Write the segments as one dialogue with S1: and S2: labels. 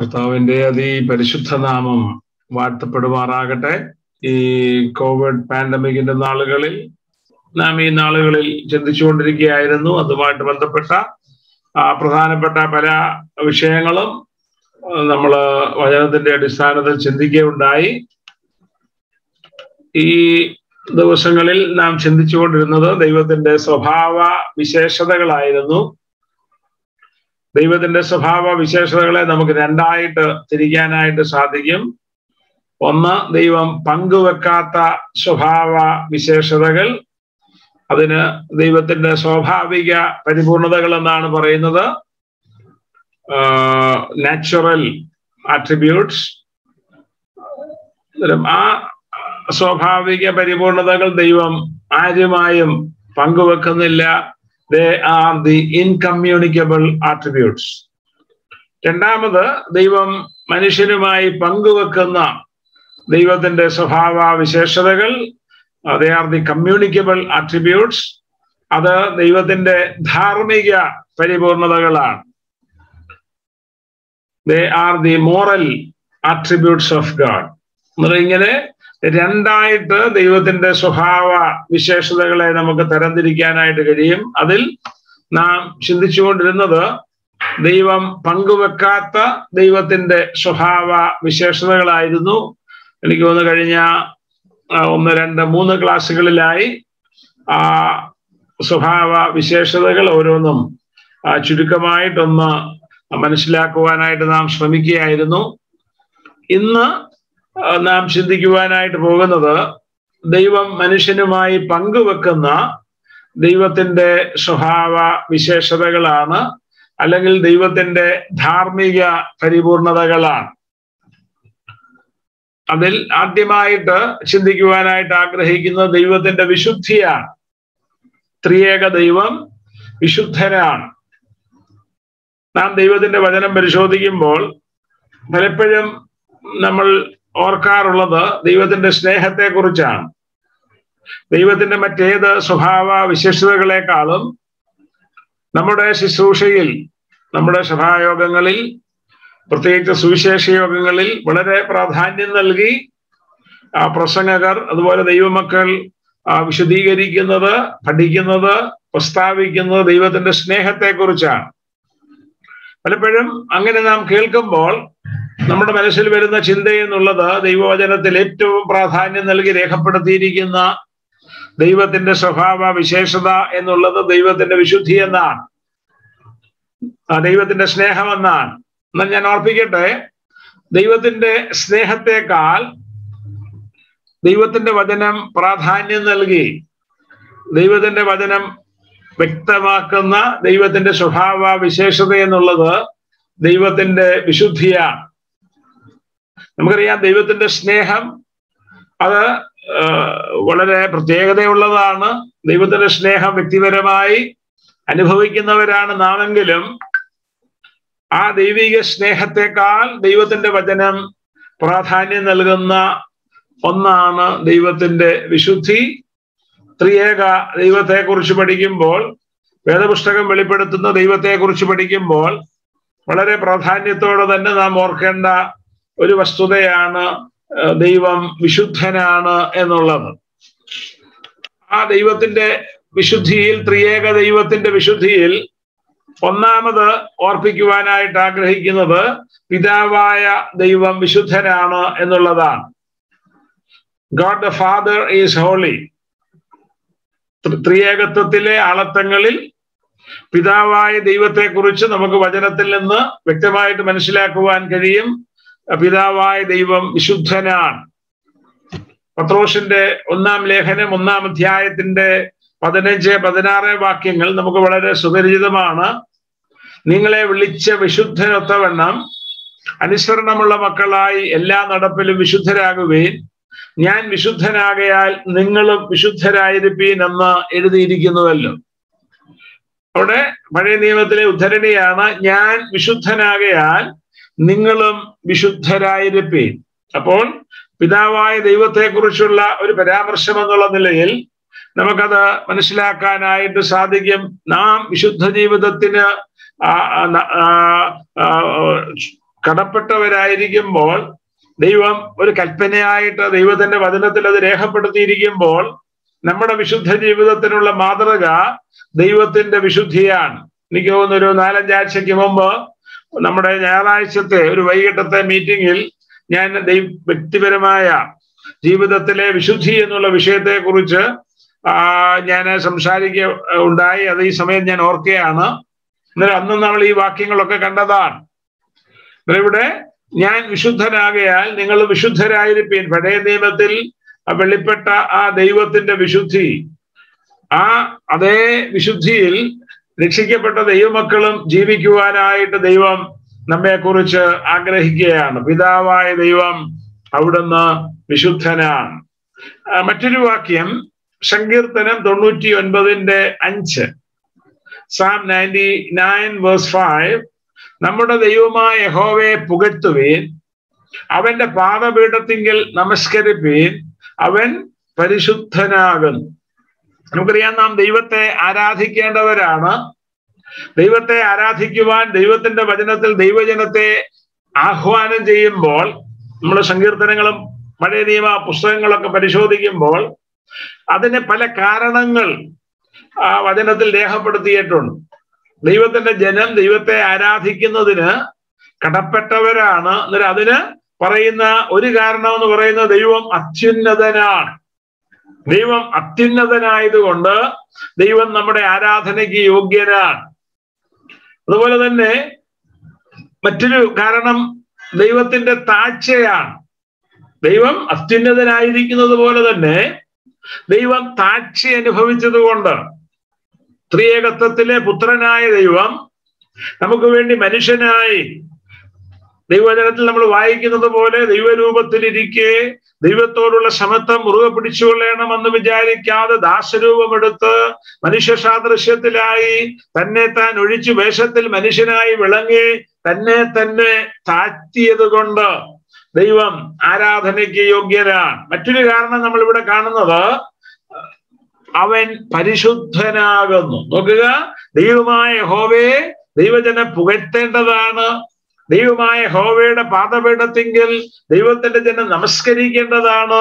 S1: കർത്താവിന്റെ അതിപരിശുദ്ധ നാമം വാഴ്ത്തപ്പെടുമാറാകട്ടെ ഈ കോവിഡ് പാൻഡമിക്കിന്റെ നാളുകളിൽ നാം ഈ നാളുകളിൽ ചിന്തിച്ചുകൊണ്ടിരിക്കുകയായിരുന്നു അതുമായിട്ട് ബന്ധപ്പെട്ട പ്രധാനപ്പെട്ട പല വിഷയങ്ങളും നമ്മൾ വചനത്തിന്റെ അടിസ്ഥാനത്തിൽ ചിന്തിക്കുകയുണ്ടായി ഈ ദിവസങ്ങളിൽ നാം ചിന്തിച്ചുകൊണ്ടിരുന്നത് ദൈവത്തിന്റെ സ്വഭാവ വിശേഷതകളായിരുന്നു ദൈവത്തിന്റെ സ്വഭാവ വിശേഷതകളെ നമുക്ക് രണ്ടായിട്ട് തിരിക്കാനായിട്ട് സാധിക്കും ഒന്ന് ദൈവം പങ്കുവെക്കാത്ത സ്വഭാവ വിശേഷതകൾ അതിന് ദൈവത്തിന്റെ സ്വാഭാവിക പരിപൂർണതകൾ എന്നാണ് പറയുന്നത് നാച്ചുറൽ ആട്രിബ്യൂട്ട്സ് ആ സ്വാഭാവിക പരിപൂർണതകൾ ദൈവം ആരുമായും പങ്കുവെക്കുന്നില്ല they are the incommunicable attributes രണ്ടാമത് ദൈവം മനുഷ്യനുമായി പങ്കുവെക്കുന്ന ദൈവത്തിന്റെ സ്വഭാവ വിശേഷതകൾ they are the communicable attributes അത് ദൈവത്തിന്റെ ധാർമ്മിക പരിപൂർണതകളാണ് they are the moral attributes of God ഇങ്ങനെ രണ്ടായിട്ട് ദൈവത്തിന്റെ സ്വഭാവ വിശേഷതകളെ നമുക്ക് തരംതിരിക്കാനായിട്ട് കഴിയും അതിൽ നാം ചിന്തിച്ചുകൊണ്ടിരുന്നത് ദൈവം പങ്കുവെക്കാത്ത ദൈവത്തിന്റെ സ്വഭാവ വിശേഷതകളായിരുന്നു എനിക്ക് വന്നു കഴിഞ്ഞ ഒന്ന് രണ്ട് മൂന്ന് ക്ലാസ്സുകളിലായി ആ സ്വഭാവ വിശേഷതകൾ ഓരോന്നും ചുരുക്കമായിട്ടൊന്ന് മനസ്സിലാക്കുവാനായിട്ട് നാം ശ്രമിക്കുകയായിരുന്നു ഇന്ന് നാം ചിന്തിക്കുവാനായിട്ട് പോകുന്നത് ദൈവം മനുഷ്യനുമായി പങ്കുവെക്കുന്ന ദൈവത്തിന്റെ സ്വഭാവ വിശേഷതകളാണ് അല്ലെങ്കിൽ ദൈവത്തിന്റെ ധാർമ്മിക പരിപൂർണതകളാണ് അതിൽ ആദ്യമായിട്ട് ചിന്തിക്കുവാനായിട്ട് ആഗ്രഹിക്കുന്ന ദൈവത്തിന്റെ വിശുദ്ധിയാണ് ത്രിയേക ദൈവം വിശുദ്ധനാണ് നാം ദൈവത്തിന്റെ വചനം പരിശോധിക്കുമ്പോൾ പലപ്പോഴും നമ്മൾ ഓർക്കാറുള്ളത് ദൈവത്തിന്റെ സ്നേഹത്തെ കുറിച്ചാണ് ദൈവത്തിന്റെ മറ്റേത് സ്വഭാവ വിശേഷതകളെക്കാളും നമ്മുടെ ശുശ്രൂഷയിൽ നമ്മുടെ സഭായോഗങ്ങളിൽ പ്രത്യേകിച്ച് സുവിശേഷ യോഗങ്ങളിൽ വളരെ പ്രാധാന്യം നൽകി പ്രസംഗകർ അതുപോലെ ദൈവമക്കൾ വിശദീകരിക്കുന്നത് പഠിക്കുന്നത് പ്രസ്താവിക്കുന്നത് ദൈവത്തിന്റെ സ്നേഹത്തെ കുറിച്ചാണ് പലപ്പോഴും അങ്ങനെ നാം കേൾക്കുമ്പോൾ നമ്മുടെ മനസ്സിൽ വരുന്ന ചിന്തയെന്നുള്ളത് ദൈവവചനത്തിൽ ഏറ്റവും പ്രാധാന്യം നൽകി രേഖപ്പെടുത്തിയിരിക്കുന്ന ദൈവത്തിന്റെ സ്വഭാവ വിശേഷത എന്നുള്ളത് ദൈവത്തിന്റെ വിശുദ്ധി എന്നാണ് ദൈവത്തിന്റെ സ്നേഹമെന്നാണ് എന്നാൽ ഞാൻ ഓർപ്പിക്കട്ടെ ദൈവത്തിന്റെ സ്നേഹത്തെക്കാൾ ദൈവത്തിന്റെ വചനം പ്രാധാന്യം നൽകി ദൈവത്തിന്റെ വചനം വ്യക്തമാക്കുന്ന ദൈവത്തിന്റെ സ്വഭാവ വിശേഷത എന്നുള്ളത് ദൈവത്തിന്റെ വിശുദ്ധിയാണ് നമുക്കറിയാം ദൈവത്തിന്റെ സ്നേഹം അത് വളരെ പ്രത്യേകതയുള്ളതാണ് ദൈവത്തിന്റെ സ്നേഹം വ്യക്തിപരമായി അനുഭവിക്കുന്നവരാണ് നാമെങ്കിലും ആ ദൈവിക സ്നേഹത്തെക്കാൾ ദൈവത്തിന്റെ വചനം പ്രാധാന്യം നൽകുന്ന ഒന്നാണ് ദൈവത്തിന്റെ വിശുദ്ധി ത്രിയേക ദൈവത്തെക്കുറിച്ച് പഠിക്കുമ്പോൾ വേദപുസ്തകം വെളിപ്പെടുത്തുന്ന ദൈവത്തെക്കുറിച്ച് പഠിക്കുമ്പോൾ വളരെ പ്രാധാന്യത്തോടെ തന്നെ നാം ഓർക്കേണ്ട ഒരു വസ്തുതയാണ് ദൈവം വിശുദ്ധനാണ് എന്നുള്ളത് ആ ദൈവത്തിന്റെ വിശുദ്ധിയിൽ ത്രിയേക ദൈവത്തിന്റെ വിശുദ്ധിയിൽ ഒന്നാമത് ഓർപ്പിക്കുവാനായിട്ട് ആഗ്രഹിക്കുന്നത് പിതാവായ ദൈവം വിശുദ്ധനാണ് എന്നുള്ളതാണ് God the father is holy ത്രിയേകത്വത്തിലെ ആളത്തങ്ങളിൽ പിതാവായ ദൈവത്തെക്കുറിച്ച് നമുക്ക് വചനത്തിൽ നിന്ന് വ്യക്തമായിട്ട് മനസ്സിലാക്കുവാൻ കഴിയും പിതാവായ ദൈവം വിശുദ്ധനാണ് പത്രോഷിന്റെ ഒന്നാം ലേഖനം ഒന്നാം അധ്യായത്തിന്റെ പതിനഞ്ച് പതിനാറ് വാക്യങ്ങൾ നമുക്ക് വളരെ സുപരിചിതമാണ് നിങ്ങളെ വിളിച്ച വിശുദ്ധനൊത്തവണ്ണം അനുസരണമുള്ള മക്കളായി എല്ലാ നടപ്പിലും വിശുദ്ധരാകുകയും ഞാൻ വിശുദ്ധനാകയാൽ നിങ്ങളും വിശുദ്ധരായിരിപ്പീൻ എന്ന് എഴുതിയിരിക്കുന്നുവല്ലോ അവിടെ പഴയ നിയമത്തിലെ ഉദ്ധരണിയാണ് ഞാൻ വിശുദ്ധനാകയാൽ നിങ്ങളും വിശുദ്ധരായിരിപ്പീൻ അപ്പോൾ പിതാവായ ദൈവത്തെക്കുറിച്ചുള്ള ഒരു പരാമർശം എന്നുള്ള നിലയിൽ നമുക്കത് മനസ്സിലാക്കാനായിട്ട് സാധിക്കും നാം വിശുദ്ധ ജീവിതത്തിന് കടപ്പെട്ടവരായിരിക്കുമ്പോൾ ദൈവം ഒരു കൽപ്പനയായിട്ട് ദൈവത്തിന്റെ വചനത്തിൽ അത് രേഖപ്പെടുത്തിയിരിക്കുമ്പോൾ നമ്മുടെ വിശുദ്ധ ജീവിതത്തിനുള്ള മാതൃക ദൈവത്തിന്റെ വിശുദ്ധിയാണ് എനിക്ക് തോന്നുന്നു ഒരു നാലഞ്ചാഴ്ചയ്ക്ക് മുമ്പ് നമ്മുടെ ഞായറാഴ്ചത്തെ ഒരു വൈകിട്ടത്തെ മീറ്റിംഗിൽ ഞാൻ വ്യക്തിപരമായ ജീവിതത്തിലെ വിശുദ്ധി എന്നുള്ള വിഷയത്തെ കുറിച്ച് ഞാൻ സംസാരിക്ക ഉണ്ടായി അത് ഈ സമയം ഞാൻ ഓർക്കുകയാണ് എന്നാൽ അന്ന് നമ്മൾ ഈ വാക്യങ്ങളൊക്കെ കണ്ടതാണ് ഇവിടെ ഞാൻ വിശുദ്ധനാകയാൽ നിങ്ങൾ വിശുദ്ധരായിരിക്കും പഴയ നിയമത്തിൽ വെളിപ്പെട്ട ആ ദൈവത്തിന്റെ വിശുദ്ധി ആ അതേ വിശുദ്ധിയിൽ രക്ഷിക്കപ്പെട്ട ദൈവമക്കളും ജീവിക്കുവാനായിട്ട് ദൈവം കുറിച്ച് ആഗ്രഹിക്കുകയാണ് പിതാവായ ദൈവം അവിടുന്ന് വിശുദ്ധനാണ് മറ്റൊരു വാക്യം സങ്കീർത്തനം തൊണ്ണൂറ്റി ഒൻപതിന്റെ അഞ്ച് Sam ninety nine verse five നമ്മുടെ ദൈവമായ യഹോവയെ പുകഴ്ത്തുവീൻ അവന്റെ പാദപീഠത്തിങ്കിൽ നമസ്കരിപ്പീൻ അവൻ പരിശുദ്ധനാകുന്നു നമുക്കറിയാം നാം ദൈവത്തെ ആരാധിക്കേണ്ടവരാണ് ദൈവത്തെ ആരാധിക്കുവാൻ ദൈവത്തിന്റെ വചനത്തിൽ ദൈവജനത്തെ ആഹ്വാനം ചെയ്യുമ്പോൾ നമ്മുടെ സങ്കീർത്തനങ്ങളും പഴയ നിയമ പുസ്തകങ്ങളൊക്കെ പരിശോധിക്കുമ്പോൾ അതിന് പല കാരണങ്ങൾ ആ വചനത്തിൽ രേഖപ്പെടുത്തിയിട്ടുണ്ട് ദൈവത്തിന്റെ ജനം ദൈവത്തെ ആരാധിക്കുന്നതിന് കടപ്പെട്ടവരാണ് എന്നിട്ട് അതിന് പറയുന്ന ഒരു കാരണം എന്ന് പറയുന്ന ദൈവം അത്യുന്നതനാണ് ദൈവം അത്യുന്നതനായതുകൊണ്ട് ദൈവം നമ്മുടെ ആരാധനയ്ക്ക് യോഗ്യനാണ് അതുപോലെ തന്നെ മറ്റൊരു കാരണം ദൈവത്തിന്റെ താഴ്ചയാണ് ദൈവം അത്യുന്നതനായിരിക്കുന്നത് പോലെ തന്നെ ദൈവം താഴ്ച അനുഭവിച്ചതുകൊണ്ട് ത്രിയേകത്വത്തിലെ പുത്രനായ ദൈവം നമുക്ക് വേണ്ടി മനുഷ്യനായി ദൈവവചനത്തിൽ നമ്മൾ വായിക്കുന്നത് പോലെ ദൈവരൂപത്തിലിരിക്കെ ദൈവത്തോടുള്ള സമത്വം മുറുകെ എന്ന് വിചാരിക്കാതെ ദാസരൂപമെടുത്ത് മനുഷ്യ സാദൃശ്യത്തിലായി തന്നെ താൻ ഒഴിച്ചു വേഷത്തിൽ മനുഷ്യനായി വിളങ്ങി തന്നെ തന്നെ താഴ്ത്തിയത് കൊണ്ട് ദൈവം ആരാധനയ്ക്ക് യോഗ്യനാണ് മറ്റൊരു കാരണം നമ്മൾ ഇവിടെ കാണുന്നത് അവൻ പരിശുദ്ധനാകുന്നു നോക്കുക ദൈവമായ ഹോവേ ദൈവജനെ പുകഴ്ത്തേണ്ടതാണ് ദൈവമായ ഹോവയുടെ പാദപീഠത്തിങ്കിൽ ദൈവത്തിന്റെ ജനം നമസ്കരിക്കേണ്ടതാണ്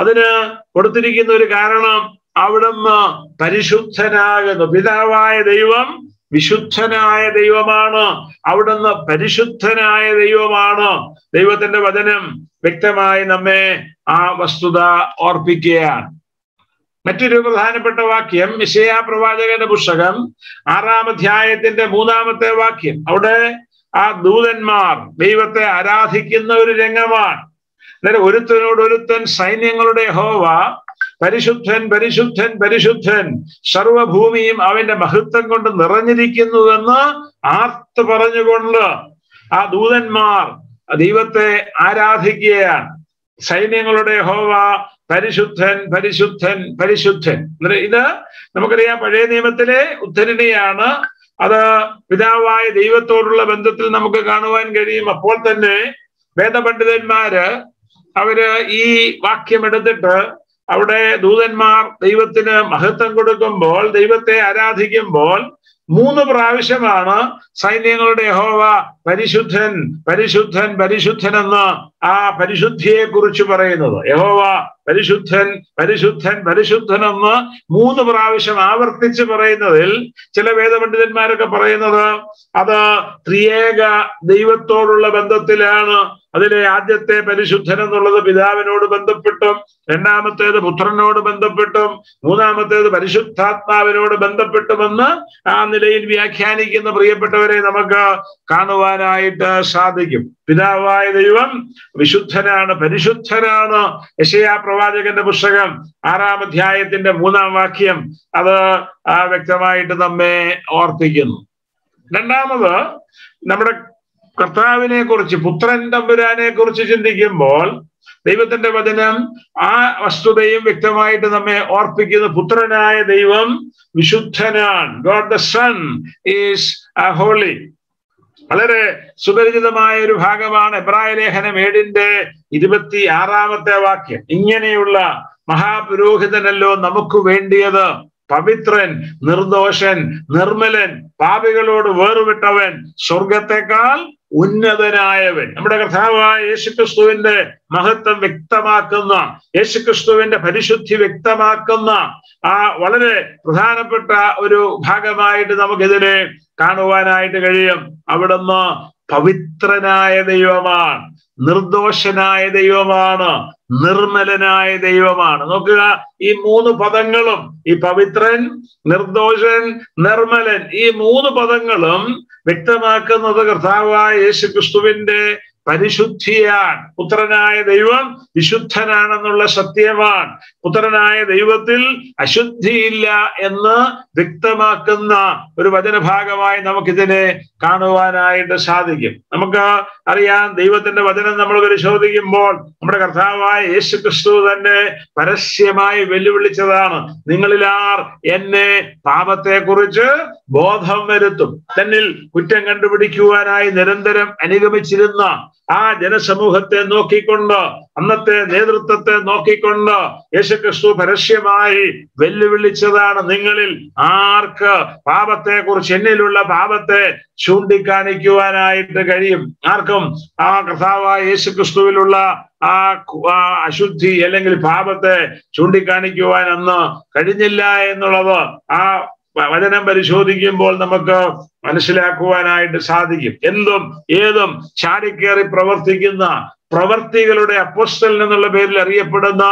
S1: അതിന് കൊടുത്തിരിക്കുന്ന ഒരു കാരണം അവിടുന്ന് പരിശുദ്ധനാകുന്നു പിതാവായ ദൈവം വിശുദ്ധനായ ദൈവമാണ് അവിടുന്ന് പരിശുദ്ധനായ ദൈവമാണ് ദൈവത്തിന്റെ വചനം വ്യക്തമായി നമ്മെ ആ വസ്തുത ഓർപ്പിക്കുകയാണ് മറ്റൊരു പ്രധാനപ്പെട്ട വാക്യം വിഷയ പ്രവാചകന്റെ പുസ്തകം ആറാം അധ്യായത്തിന്റെ മൂന്നാമത്തെ വാക്യം അവിടെ ആ ദൂതന്മാർ ദൈവത്തെ ആരാധിക്കുന്ന ഒരു രംഗമാണ് അന്നേരം ഒരുത്തനോട് ഒരുത്തൻ സൈന്യങ്ങളുടെ ഹോവ പരിശുദ്ധൻ പരിശുദ്ധൻ പരിശുദ്ധൻ സർവഭൂമിയും അവന്റെ മഹത്വം കൊണ്ട് നിറഞ്ഞിരിക്കുന്നുവെന്ന് ആർത്ത് പറഞ്ഞുകൊണ്ട് ആ ദൂതന്മാർ ദൈവത്തെ ആരാധിക്കുകയാണ് സൈന്യങ്ങളുടെ ഹോവ പരിശുദ്ധൻ പരിശുദ്ധൻ പരിശുദ്ധൻ ഇത് നമുക്കറിയാം പഴയ നിയമത്തിലെ ഉദ്ധരണിയാണ് അത് പിതാവായ ദൈവത്തോടുള്ള ബന്ധത്തിൽ നമുക്ക് കാണുവാൻ കഴിയും അപ്പോൾ തന്നെ വേദപണ്ഡിതന്മാര് അവര് ഈ വാക്യം എടുത്തിട്ട് അവിടെ ദൂതന്മാർ ദൈവത്തിന് മഹത്വം കൊടുക്കുമ്പോൾ ദൈവത്തെ ആരാധിക്കുമ്പോൾ മൂന്ന് പ്രാവശ്യമാണ് സൈന്യങ്ങളുടെ യഹോവ പരിശുദ്ധൻ പരിശുദ്ധൻ പരിശുദ്ധൻ എന്ന് ആ പരിശുദ്ധിയെ കുറിച്ച് പറയുന്നത് യഹോവ പരിശുദ്ധൻ പരിശുദ്ധൻ പരിശുദ്ധൻ എന്ന് മൂന്ന് പ്രാവശ്യം ആവർത്തിച്ച് പറയുന്നതിൽ ചില വേദപണ്ഡിതന്മാരൊക്കെ പറയുന്നത് അത് ത്രിയേക ദൈവത്തോടുള്ള ബന്ധത്തിലാണ് അതിലെ ആദ്യത്തെ പരിശുദ്ധൻ എന്നുള്ളത് പിതാവിനോട് ബന്ധപ്പെട്ടും രണ്ടാമത്തേത് പുത്രനോട് ബന്ധപ്പെട്ടും മൂന്നാമത്തേത് പരിശുദ്ധാത്മാവിനോട് ബന്ധപ്പെട്ടുമെന്ന് ആ നിലയിൽ വ്യാഖ്യാനിക്കുന്ന പ്രിയപ്പെട്ടവരെ നമുക്ക് കാണുവാനായിട്ട് സാധിക്കും പിതാവായ ദൈവം വിശുദ്ധനാണ് പരിശുദ്ധനാണ് യശയാ പ്രവാചകന്റെ പുസ്തകം ആറാം അധ്യായത്തിന്റെ മൂന്നാം വാക്യം അത് വ്യക്തമായിട്ട് നമ്മെ ഓർപ്പിക്കുന്നു രണ്ടാമത് നമ്മുടെ കർത്താവിനെ കുറിച്ച് പുത്രൻ തമ്പുരാനെ കുറിച്ച് ചിന്തിക്കുമ്പോൾ ദൈവത്തിന്റെ വചനം ആ വസ്തുതയും വ്യക്തമായിട്ട് നമ്മെ ഓർപ്പിക്കുന്നു പുത്രനായ ദൈവം വിശുദ്ധനാണ് God the son is holy വളരെ സുപരിചിതമായ ഒരു ഭാഗമാണ് എബ്രായ ലേഖനം ഏഴിന്റെ ഇരുപത്തി ആറാമത്തെ വാക്യം ഇങ്ങനെയുള്ള മഹാപുരോഹിതനല്ലോ നമുക്ക് വേണ്ടിയത് പവിത്രൻ നിർദോഷൻ നിർമ്മലൻ പാപികളോട് വേറുവിട്ടവൻ സ്വർഗത്തെക്കാൾ ഉന്നതനായവൻ നമ്മുടെ കർത്താവായ യേശുക്രിസ്തുവിന്റെ മഹത്വം വ്യക്തമാക്കുന്ന യേശുക്രിസ്തുവിന്റെ പരിശുദ്ധി വ്യക്തമാക്കുന്ന ആ വളരെ പ്രധാനപ്പെട്ട ഒരു ഭാഗമായിട്ട് നമുക്കിതിനെ കാണുവാനായിട്ട് കഴിയും അവിടുന്ന് പവിത്രനായ ദൈവമാണ് നിർദോഷനായ ദൈവമാണ് നിർമ്മലനായ ദൈവമാണ് നോക്കുക ഈ മൂന്ന് പദങ്ങളും ഈ പവിത്രൻ നിർദോഷൻ നിർമ്മലൻ ഈ മൂന്ന് പദങ്ങളും വ്യക്തമാക്കുന്നത് കർത്താവായ യേശു ക്രിസ്തുവിന്റെ പരിശുദ്ധിയാണ് പുത്രനായ ദൈവം വിശുദ്ധനാണെന്നുള്ള സത്യമാണ് പുത്രനായ ദൈവത്തിൽ അശുദ്ധിയില്ല എന്ന് വ്യക്തമാക്കുന്ന ഒരു വചനഭാഗമായി നമുക്കിതിനെ കാണുവാനായിട്ട് സാധിക്കും നമുക്ക് അറിയാം ദൈവത്തിന്റെ വചനം നമ്മൾ പരിശോധിക്കുമ്പോൾ നമ്മുടെ കർത്താവായ യേശു ക്രിസ്തു തന്നെ പരസ്യമായി വെല്ലുവിളിച്ചതാണ് നിങ്ങളിലാർ എന്നെ പാപത്തെക്കുറിച്ച് ബോധം വരുത്തും തന്നിൽ കുറ്റം കണ്ടുപിടിക്കുവാനായി നിരന്തരം അനുഗമിച്ചിരുന്ന ആ ജനസമൂഹത്തെ നോക്കിക്കൊണ്ട് അന്നത്തെ നേതൃത്വത്തെ നോക്കിക്കൊണ്ട് യേശുക്രിസ്തു പരസ്യമായി വെല്ലുവിളിച്ചതാണ് നിങ്ങളിൽ ആർക്ക് പാപത്തെ കുറിച്ച് എന്നിലുള്ള പാപത്തെ ചൂണ്ടിക്കാണിക്കുവാനായിട്ട് കഴിയും ആർക്കും ആ കഥാവായ യേശുക്രിസ്തുവിലുള്ള ആ അശുദ്ധി അല്ലെങ്കിൽ പാപത്തെ ചൂണ്ടിക്കാണിക്കുവാൻ അന്ന് കഴിഞ്ഞില്ല എന്നുള്ളത് ആ വചനം പരിശോധിക്കുമ്പോൾ നമുക്ക് മനസ്സിലാക്കുവാനായിട്ട് സാധിക്കും എന്തും ഏതും ചാടിക്കേറി പ്രവർത്തിക്കുന്ന പ്രവർത്തികളുടെ അപ്പോസ്റ്റൽ എന്നുള്ള പേരിൽ അറിയപ്പെടുന്ന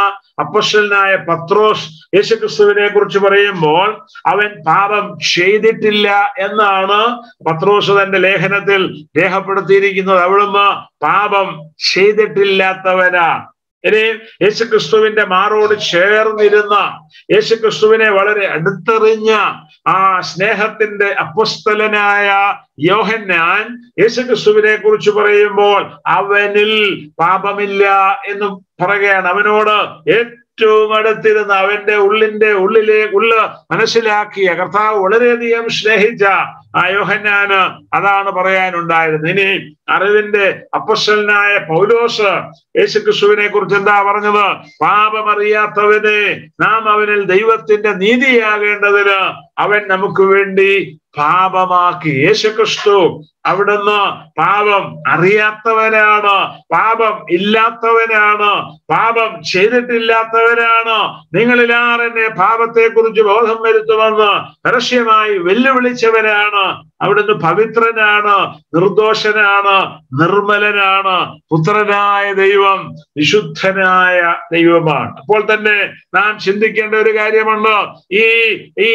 S1: അപ്പൊസ്റ്റലിനായ പത്രോസ് യേശുക്രിസ്തുവിനെ കുറിച്ച് പറയുമ്പോൾ അവൻ പാപം ചെയ്തിട്ടില്ല എന്നാണ് പത്രോസ് തന്റെ ലേഖനത്തിൽ രേഖപ്പെടുത്തിയിരിക്കുന്നത് അവിടുന്ന് പാപം ചെയ്തിട്ടില്ലാത്തവനാ ഇനി ക്രിസ്തുവിന്റെ മാറോട് ചേർന്നിരുന്ന യേശുക്രിസ്തുവിനെ വളരെ അടുത്തെറിഞ്ഞ ആ സ്നേഹത്തിന്റെ അപ്പസ്തലനായ യോഹന്നാൻ ക്രിസ്തുവിനെ കുറിച്ച് പറയുമ്പോൾ അവനിൽ പാപമില്ല എന്ന് പറയുകയാണ് അവനോട് ഏറ്റവും അടുത്തിരുന്ന് അവന്റെ ഉള്ളിന്റെ ഉള്ളിലെ ഉള്ള മനസ്സിലാക്കിയ കർത്താവ് വളരെയധികം സ്നേഹിച്ച ആ യോഹന്നാന് അതാണ് പറയാനുണ്ടായിരുന്നത് ഇനി അറിവിന്റെ അപ്പശ്വലനായ പൗലോസ് യേശു ക്രിസ്തുവിനെ കുറിച്ച് എന്താ പറഞ്ഞത് പാപമറിയാത്തവനെ നാം അവനിൽ ദൈവത്തിന്റെ നീതിയാകേണ്ടതിന് അവൻ നമുക്ക് വേണ്ടി പാപമാക്കി യേശുക്രിസ്തു അവിടുന്ന് പാപം അറിയാത്തവനാണ് പാപം ഇല്ലാത്തവനാണ് പാപം ചെയ്തിട്ടില്ലാത്തവനാണ് നിങ്ങളിൽ പാപത്തെ പാപത്തെക്കുറിച്ച് ബോധം വരുത്തുമെന്ന് പരസ്യമായി വെല്ലുവിളിച്ചവനാണ് അവിടുന്ന് പവിത്രനാണ് നിർദോഷനാണ് നിർമ്മലനാണ് പുത്രനായ ദൈവം വിശുദ്ധനായ ദൈവമാണ് അപ്പോൾ തന്നെ നാം ചിന്തിക്കേണ്ട ഒരു കാര്യമുണ്ട് ഈ ഈ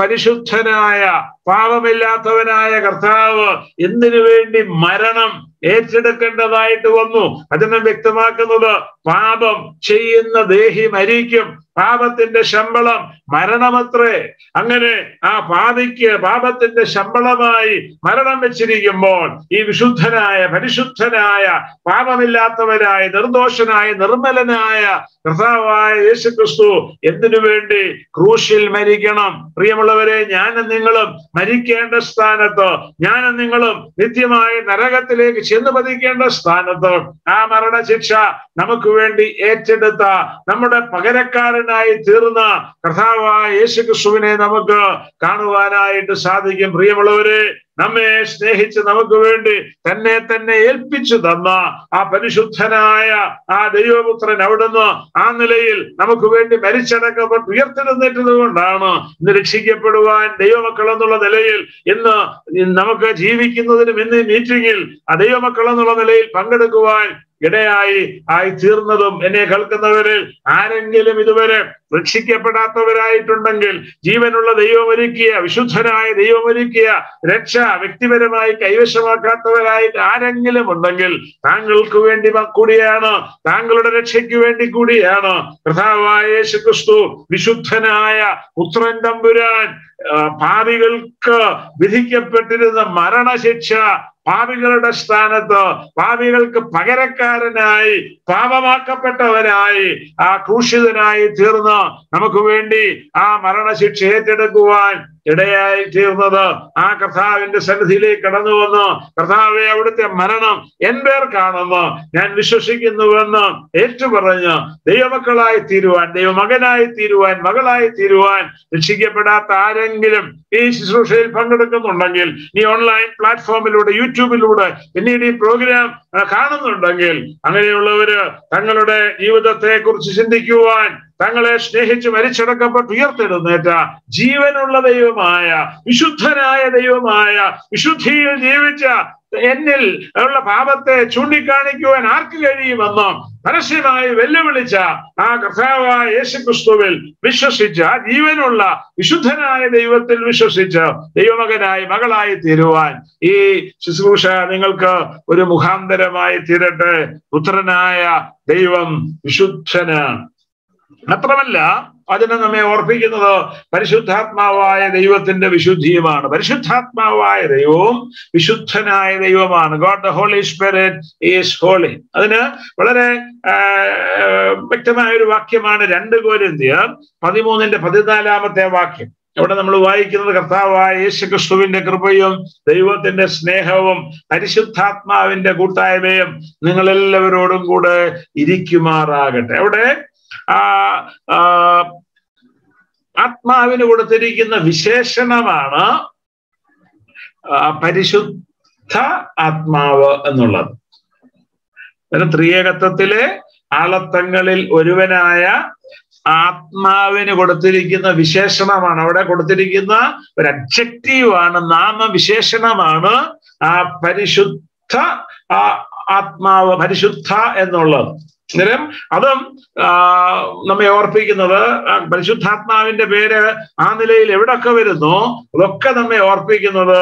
S1: പരിശുദ്ധനായ പാപമില്ലാത്തവനായ കർത്താവ് എന്തിനു വേണ്ടി മരണം ഏറ്റെടുക്കേണ്ടതായിട്ട് വന്നു അതിനെ വ്യക്തമാക്കുന്നത് പാപം ചെയ്യുന്ന ദേഹി മരിക്കും പാപത്തിന്റെ ശമ്പളം മരണമത്രേ അങ്ങനെ ആ പാതയ്ക്ക് പാപത്തിന്റെ ശമ്പളമായി മരണം വെച്ചിരിക്കുമ്പോൾ ഈ വിശുദ്ധനായ പരിശുദ്ധനായ പാപമില്ലാത്തവനായ നിർദോഷനായ നിർമ്മലനായ കർത്താവായ യേശുക്രിസ്തു എന്തിനു വേണ്ടി ക്രൂശിൽ മരിക്കണം പ്രിയമുള്ളവരെ ഞാനും നിങ്ങളും മരിക്കേണ്ട സ്ഥാനത്ത് ഞാനും നിങ്ങളും നിത്യമായി നരകത്തിലേക്ക് ചെന്ന് പതിക്കേണ്ട സ്ഥാനത്ത് ആ മരണശിക്ഷ നമുക്ക് വേണ്ടി ഏറ്റെടുത്ത നമ്മുടെ പകരക്കാരനായി തീർന്ന കർത്താവ് കർത്താവായ യേശുക്രിസ്തുവിനെ നമുക്ക് കാണുവാനായിട്ട് സാധിക്കും പ്രിയമുള്ളവരെ നമ്മെ സ്നേഹിച്ച് നമുക്ക് വേണ്ടി തന്നെ തന്നെ ഏൽപ്പിച്ചു തന്ന ആ പരിശുദ്ധനായ ആ ദൈവപുത്രൻ അവിടുന്ന് ആ നിലയിൽ നമുക്ക് വേണ്ടി മരിച്ചടക്കപ്പെട്ട് ഉയർത്തിരുന്നേറ്റത് കൊണ്ടാണ് ഇന്ന് രക്ഷിക്കപ്പെടുവാൻ ദൈവമക്കൾ എന്നുള്ള നിലയിൽ ഇന്ന് നമുക്ക് ജീവിക്കുന്നതിനും ഇന്ന് മീറ്റിംഗിൽ ആ ദൈവമക്കൾ എന്നുള്ള നിലയിൽ പങ്കെടുക്കുവാൻ ഇടയായി ആയി തീർന്നതും എന്നെ കേൾക്കുന്നവരിൽ ആരെങ്കിലും ഇതുവരെ രക്ഷിക്കപ്പെടാത്തവരായിട്ടുണ്ടെങ്കിൽ ജീവനുള്ള ദൈവമൊരുക്കിയ വിശുദ്ധനായ ദൈവമൊരുക്കിയ രക്ഷ വ്യക്തിപരമായി കൈവശമാക്കാത്തവരായിട്ട് ആരെങ്കിലും ഉണ്ടെങ്കിൽ താങ്കൾക്ക് വേണ്ടി കൂടിയാണ് താങ്കളുടെ രക്ഷയ്ക്ക് വേണ്ടി കൂടിയാണ് കർത്താവായ യേശു ക്രിസ്തു വിശുദ്ധനായ പുത്രൻ തമ്പുരാൻ പാപികൾക്ക് വിധിക്കപ്പെട്ടിരുന്ന മരണശിക്ഷ പാപികളുടെ സ്ഥാനത്ത് പാപികൾക്ക് പകരക്കാരനായി പാപമാക്കപ്പെട്ടവനായി ആ ക്രൂശിതനായി തീർന്ന് നമുക്ക് വേണ്ടി ആ മരണശിക്ഷ ഏറ്റെടുക്കുവാൻ ഇടയായി തീർന്നത് ആ കർത്താവിന്റെ സന്നിധിയിലേക്ക് കടന്നു വന്ന് കർത്താവെ അവിടുത്തെ മരണം എൻപേർ കാണുന്നു ഞാൻ വിശ്വസിക്കുന്നുവെന്ന് ഏറ്റുപറഞ്ഞ് ദൈവമക്കളായി തീരുവാൻ ദൈവമകനായി തീരുവാൻ മകളായി തീരുവാൻ രക്ഷിക്കപ്പെടാത്ത ആരെങ്കിലും ഈ ശുശ്രൂഷയിൽ പങ്കെടുക്കുന്നുണ്ടെങ്കിൽ ഈ ഓൺലൈൻ പ്ലാറ്റ്ഫോമിലൂടെ യൂട്യൂബിലൂടെ പിന്നീട് ഈ പ്രോഗ്രാം കാണുന്നുണ്ടെങ്കിൽ അങ്ങനെയുള്ളവര് തങ്ങളുടെ ജീവിതത്തെ കുറിച്ച് ചിന്തിക്കുവാൻ തങ്ങളെ സ്നേഹിച്ച് മരിച്ചടക്കപ്പെട്ട് ഉയർത്തെഴുന്നേറ്റ ജീവനുള്ള ദൈവമായ വിശുദ്ധനായ ദൈവമായ വിശുദ്ധിയിൽ ജീവിച്ച എന്നിൽ ഉള്ള പാപത്തെ ചൂണ്ടിക്കാണിക്കുവാൻ ആർക്ക് കഴിയുമെന്ന് പരസ്യമായി വെല്ലുവിളിച്ച ആ കർത്താവായ യേശുക്രിസ്തുവിൽ വിശ്വസിച്ച ജീവനുള്ള വിശുദ്ധനായ ദൈവത്തിൽ വിശ്വസിച്ച് ദൈവമകനായി മകളായി തീരുവാൻ ഈ ശുശ്രൂഷ നിങ്ങൾക്ക് ഒരു മുഖാന്തരമായി തീരട്ടെ പുത്രനായ ദൈവം വിശുദ്ധന് മാത്രമല്ല അതിനെ നമ്മെ ഓർപ്പിക്കുന്നത് പരിശുദ്ധാത്മാവായ ദൈവത്തിന്റെ വിശുദ്ധിയുമാണ് പരിശുദ്ധാത്മാവായ ദൈവവും വിശുദ്ധനായ ദൈവമാണ് God the holy is holy അതിന് വളരെ വ്യക്തമായ ഒരു വാക്യമാണ് രണ്ട് കോരിന്തിയർ പതിമൂന്നിന്റെ പതിനാലാമത്തെ വാക്യം ഇവിടെ നമ്മൾ വായിക്കുന്നത് കർത്താവായ യേശുക്രിസ്തുവിന്റെ കൃപയും ദൈവത്തിന്റെ സ്നേഹവും പരിശുദ്ധാത്മാവിന്റെ കൂട്ടായ്മയും നിങ്ങളെല്ലാവരോടും കൂടെ ഇരിക്കുമാറാകട്ടെ അവിടെ ആ ആത്മാവിന് കൊടുത്തിരിക്കുന്ന വിശേഷണമാണ് പരിശുദ്ധ ആത്മാവ് എന്നുള്ളത് ത്രിയേകത്വത്തിലെ ആളത്തങ്ങളിൽ ഒരുവനായ ആത്മാവിന് കൊടുത്തിരിക്കുന്ന വിശേഷണമാണ് അവിടെ കൊടുത്തിരിക്കുന്ന ഒരു അബ്ജക്റ്റീവാണ് നാമവിശേഷണമാണ് ആ പരിശുദ്ധ ആത്മാവ് പരിശുദ്ധ എന്നുള്ളത് അന്നേരം അതും നമ്മെ ഓർപ്പിക്കുന്നത് പരിശുദ്ധാത്മാവിന്റെ പേര് ആ നിലയിൽ എവിടൊക്കെ വരുന്നു അതൊക്കെ നമ്മെ ഓർപ്പിക്കുന്നത്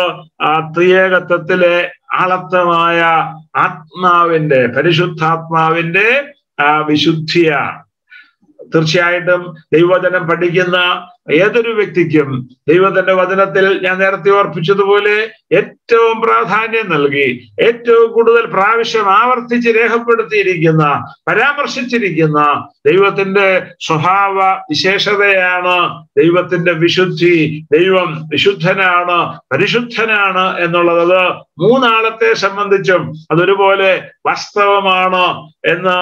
S1: ആ ത്രിയേകത്വത്തിലെ ആളത്തമായ ആത്മാവിന്റെ പരിശുദ്ധാത്മാവിന്റെ വിശുദ്ധിയാണ് തീർച്ചയായിട്ടും ദൈവചനം പഠിക്കുന്ന ഏതൊരു വ്യക്തിക്കും ദൈവത്തിന്റെ വചനത്തിൽ ഞാൻ നേരത്തെ ഓർപ്പിച്ചതുപോലെ ഏറ്റവും പ്രാധാന്യം നൽകി ഏറ്റവും കൂടുതൽ പ്രാവശ്യം ആവർത്തിച്ച് രേഖപ്പെടുത്തിയിരിക്കുന്ന പരാമർശിച്ചിരിക്കുന്ന ദൈവത്തിന്റെ സ്വഭാവ വിശേഷതയാണ് ദൈവത്തിന്റെ വിശുദ്ധി ദൈവം വിശുദ്ധനാണ് പരിശുദ്ധനാണ് എന്നുള്ളത് മൂന്നാളത്തെ സംബന്ധിച്ചും അതൊരുപോലെ വാസ്തവമാണ് എന്ന്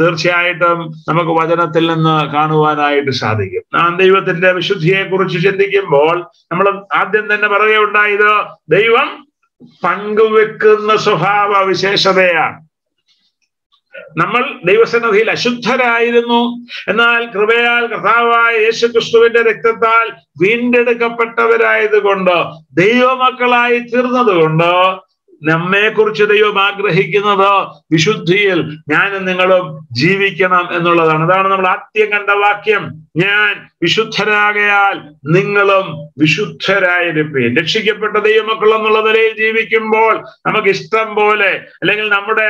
S1: തീർച്ചയായിട്ടും നമുക്ക് വചനത്തിൽ നിന്ന് കാണുവാനായിട്ട് സാധിക്കും ആ ദൈവത്തിന്റെ പരിശുദ്ധിയെ കുറിച്ച് ചിന്തിക്കുമ്പോൾ നമ്മൾ ആദ്യം തന്നെ പറയുകയുണ്ടായത് ദൈവം പങ്കുവെക്കുന്ന സ്വഭാവ വിശേഷതയാണ് നമ്മൾ ദൈവസന്നിധിയിൽ അശുദ്ധരായിരുന്നു എന്നാൽ കൃപയാൽ കഥാവായ യേശു ക്രിസ്തുവിന്റെ രക്തത്താൽ വീണ്ടെടുക്കപ്പെട്ടവരായതുകൊണ്ട് ദൈവമക്കളായി തീർന്നതുകൊണ്ട് കുറിച്ച് ദൈവം ആഗ്രഹിക്കുന്നത് വിശുദ്ധിയിൽ ഞാനും നിങ്ങളും ജീവിക്കണം എന്നുള്ളതാണ് അതാണ് നമ്മൾ ആദ്യം കണ്ട വാക്യം ഞാൻ വിശുദ്ധരാകയാൽ നിങ്ങളും വിശുദ്ധരായിരിക്കും രക്ഷിക്കപ്പെട്ട ദൈവമക്കൾ എന്നുള്ള നിലയിൽ ജീവിക്കുമ്പോൾ നമുക്ക് ഇഷ്ടം പോലെ അല്ലെങ്കിൽ നമ്മുടെ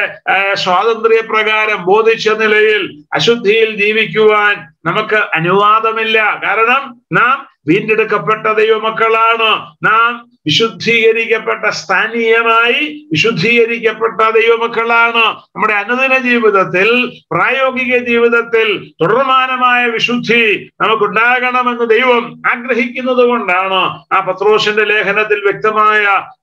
S1: സ്വാതന്ത്ര്യ പ്രകാരം ബോധിച്ച നിലയിൽ അശുദ്ധിയിൽ ജീവിക്കുവാൻ നമുക്ക് അനുവാദമില്ല കാരണം നാം വീണ്ടെടുക്കപ്പെട്ട ദൈവമക്കളാണ് നാം വിശുദ്ധീകരിക്കപ്പെട്ട സ്ഥാനീയമായി വിശുദ്ധീകരിക്കപ്പെട്ട ദൈവമക്കളാണ് നമ്മുടെ അനുദിന ജീവിതത്തിൽ പ്രായോഗിക ജീവിതത്തിൽ തുടർമാനമായ വിശുദ്ധി നമുക്കുണ്ടാകണമെന്ന് ദൈവം ആഗ്രഹിക്കുന്നത് കൊണ്ടാണ് ആ പത്രോഷന്റെ ലേഖനത്തിൽ വ്യക്തമായ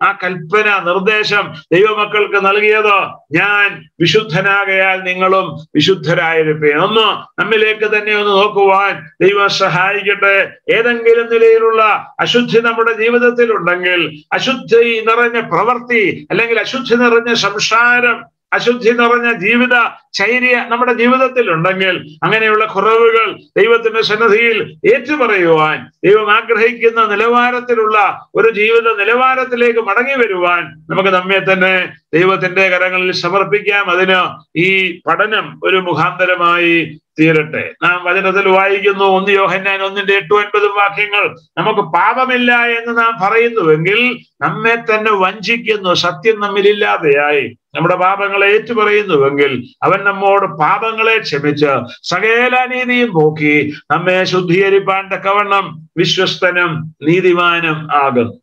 S1: ആ കൽപ്പന നിർദ്ദേശം ദൈവമക്കൾക്ക് നൽകിയത് ഞാൻ വിശുദ്ധനാകയാൽ നിങ്ങളും വിശുദ്ധരായിരിക്കേ ഒന്ന് നമ്മിലേക്ക് തന്നെ ഒന്ന് നോക്കുവാൻ ദൈവം സഹായിക്കട്ടെ ഏതെങ്കിലും നിലയിലുള്ള അശുദ്ധി നമ്മുടെ ജീവിതത്തിൽ ഉണ്ടെങ്കിൽ ആണെങ്കിൽ അശുദ്ധി നിറഞ്ഞ പ്രവൃത്തി അല്ലെങ്കിൽ അശുദ്ധി നിറഞ്ഞ സംസാരം അശുദ്ധി നിറഞ്ഞ ജീവിത ചൈര്യ നമ്മുടെ ജീവിതത്തിൽ ഉണ്ടെങ്കിൽ അങ്ങനെയുള്ള കുറവുകൾ ദൈവത്തിന്റെ സന്നദ്ധിയിൽ ഏറ്റുപറയുവാൻ ദൈവം ആഗ്രഹിക്കുന്ന നിലവാരത്തിലുള്ള ഒരു ജീവിത നിലവാരത്തിലേക്ക് മടങ്ങി വരുവാൻ നമുക്ക് നമ്മെ തന്നെ ദൈവത്തിന്റെ കരങ്ങളിൽ സമർപ്പിക്കാം അതിന് ഈ പഠനം ഒരു മുഖാന്തരമായി തീരട്ടെ നാം വചനത്തിൽ വായിക്കുന്നു ഒന്ന് യോഹന്നാൻ ഒന്നിന്റെ എട്ടു ഒൻപതും വാക്യങ്ങൾ നമുക്ക് പാപമില്ല എന്ന് നാം പറയുന്നുവെങ്കിൽ നമ്മെ തന്നെ വഞ്ചിക്കുന്നു സത്യം നമ്മിലില്ലാതെയായി നമ്മുടെ പാപങ്ങളെ ഏറ്റുപറയുന്നുവെങ്കിൽ അവൻ നമ്മോട് പാപങ്ങളെ ക്ഷമിച്ച് സകല നീതിയും പോക്കി നമ്മെ ശുദ്ധീകരിപ്പാൻ തക്കവണ്ണം വിശ്വസ്തനും നീതിമാനും ആകുന്നു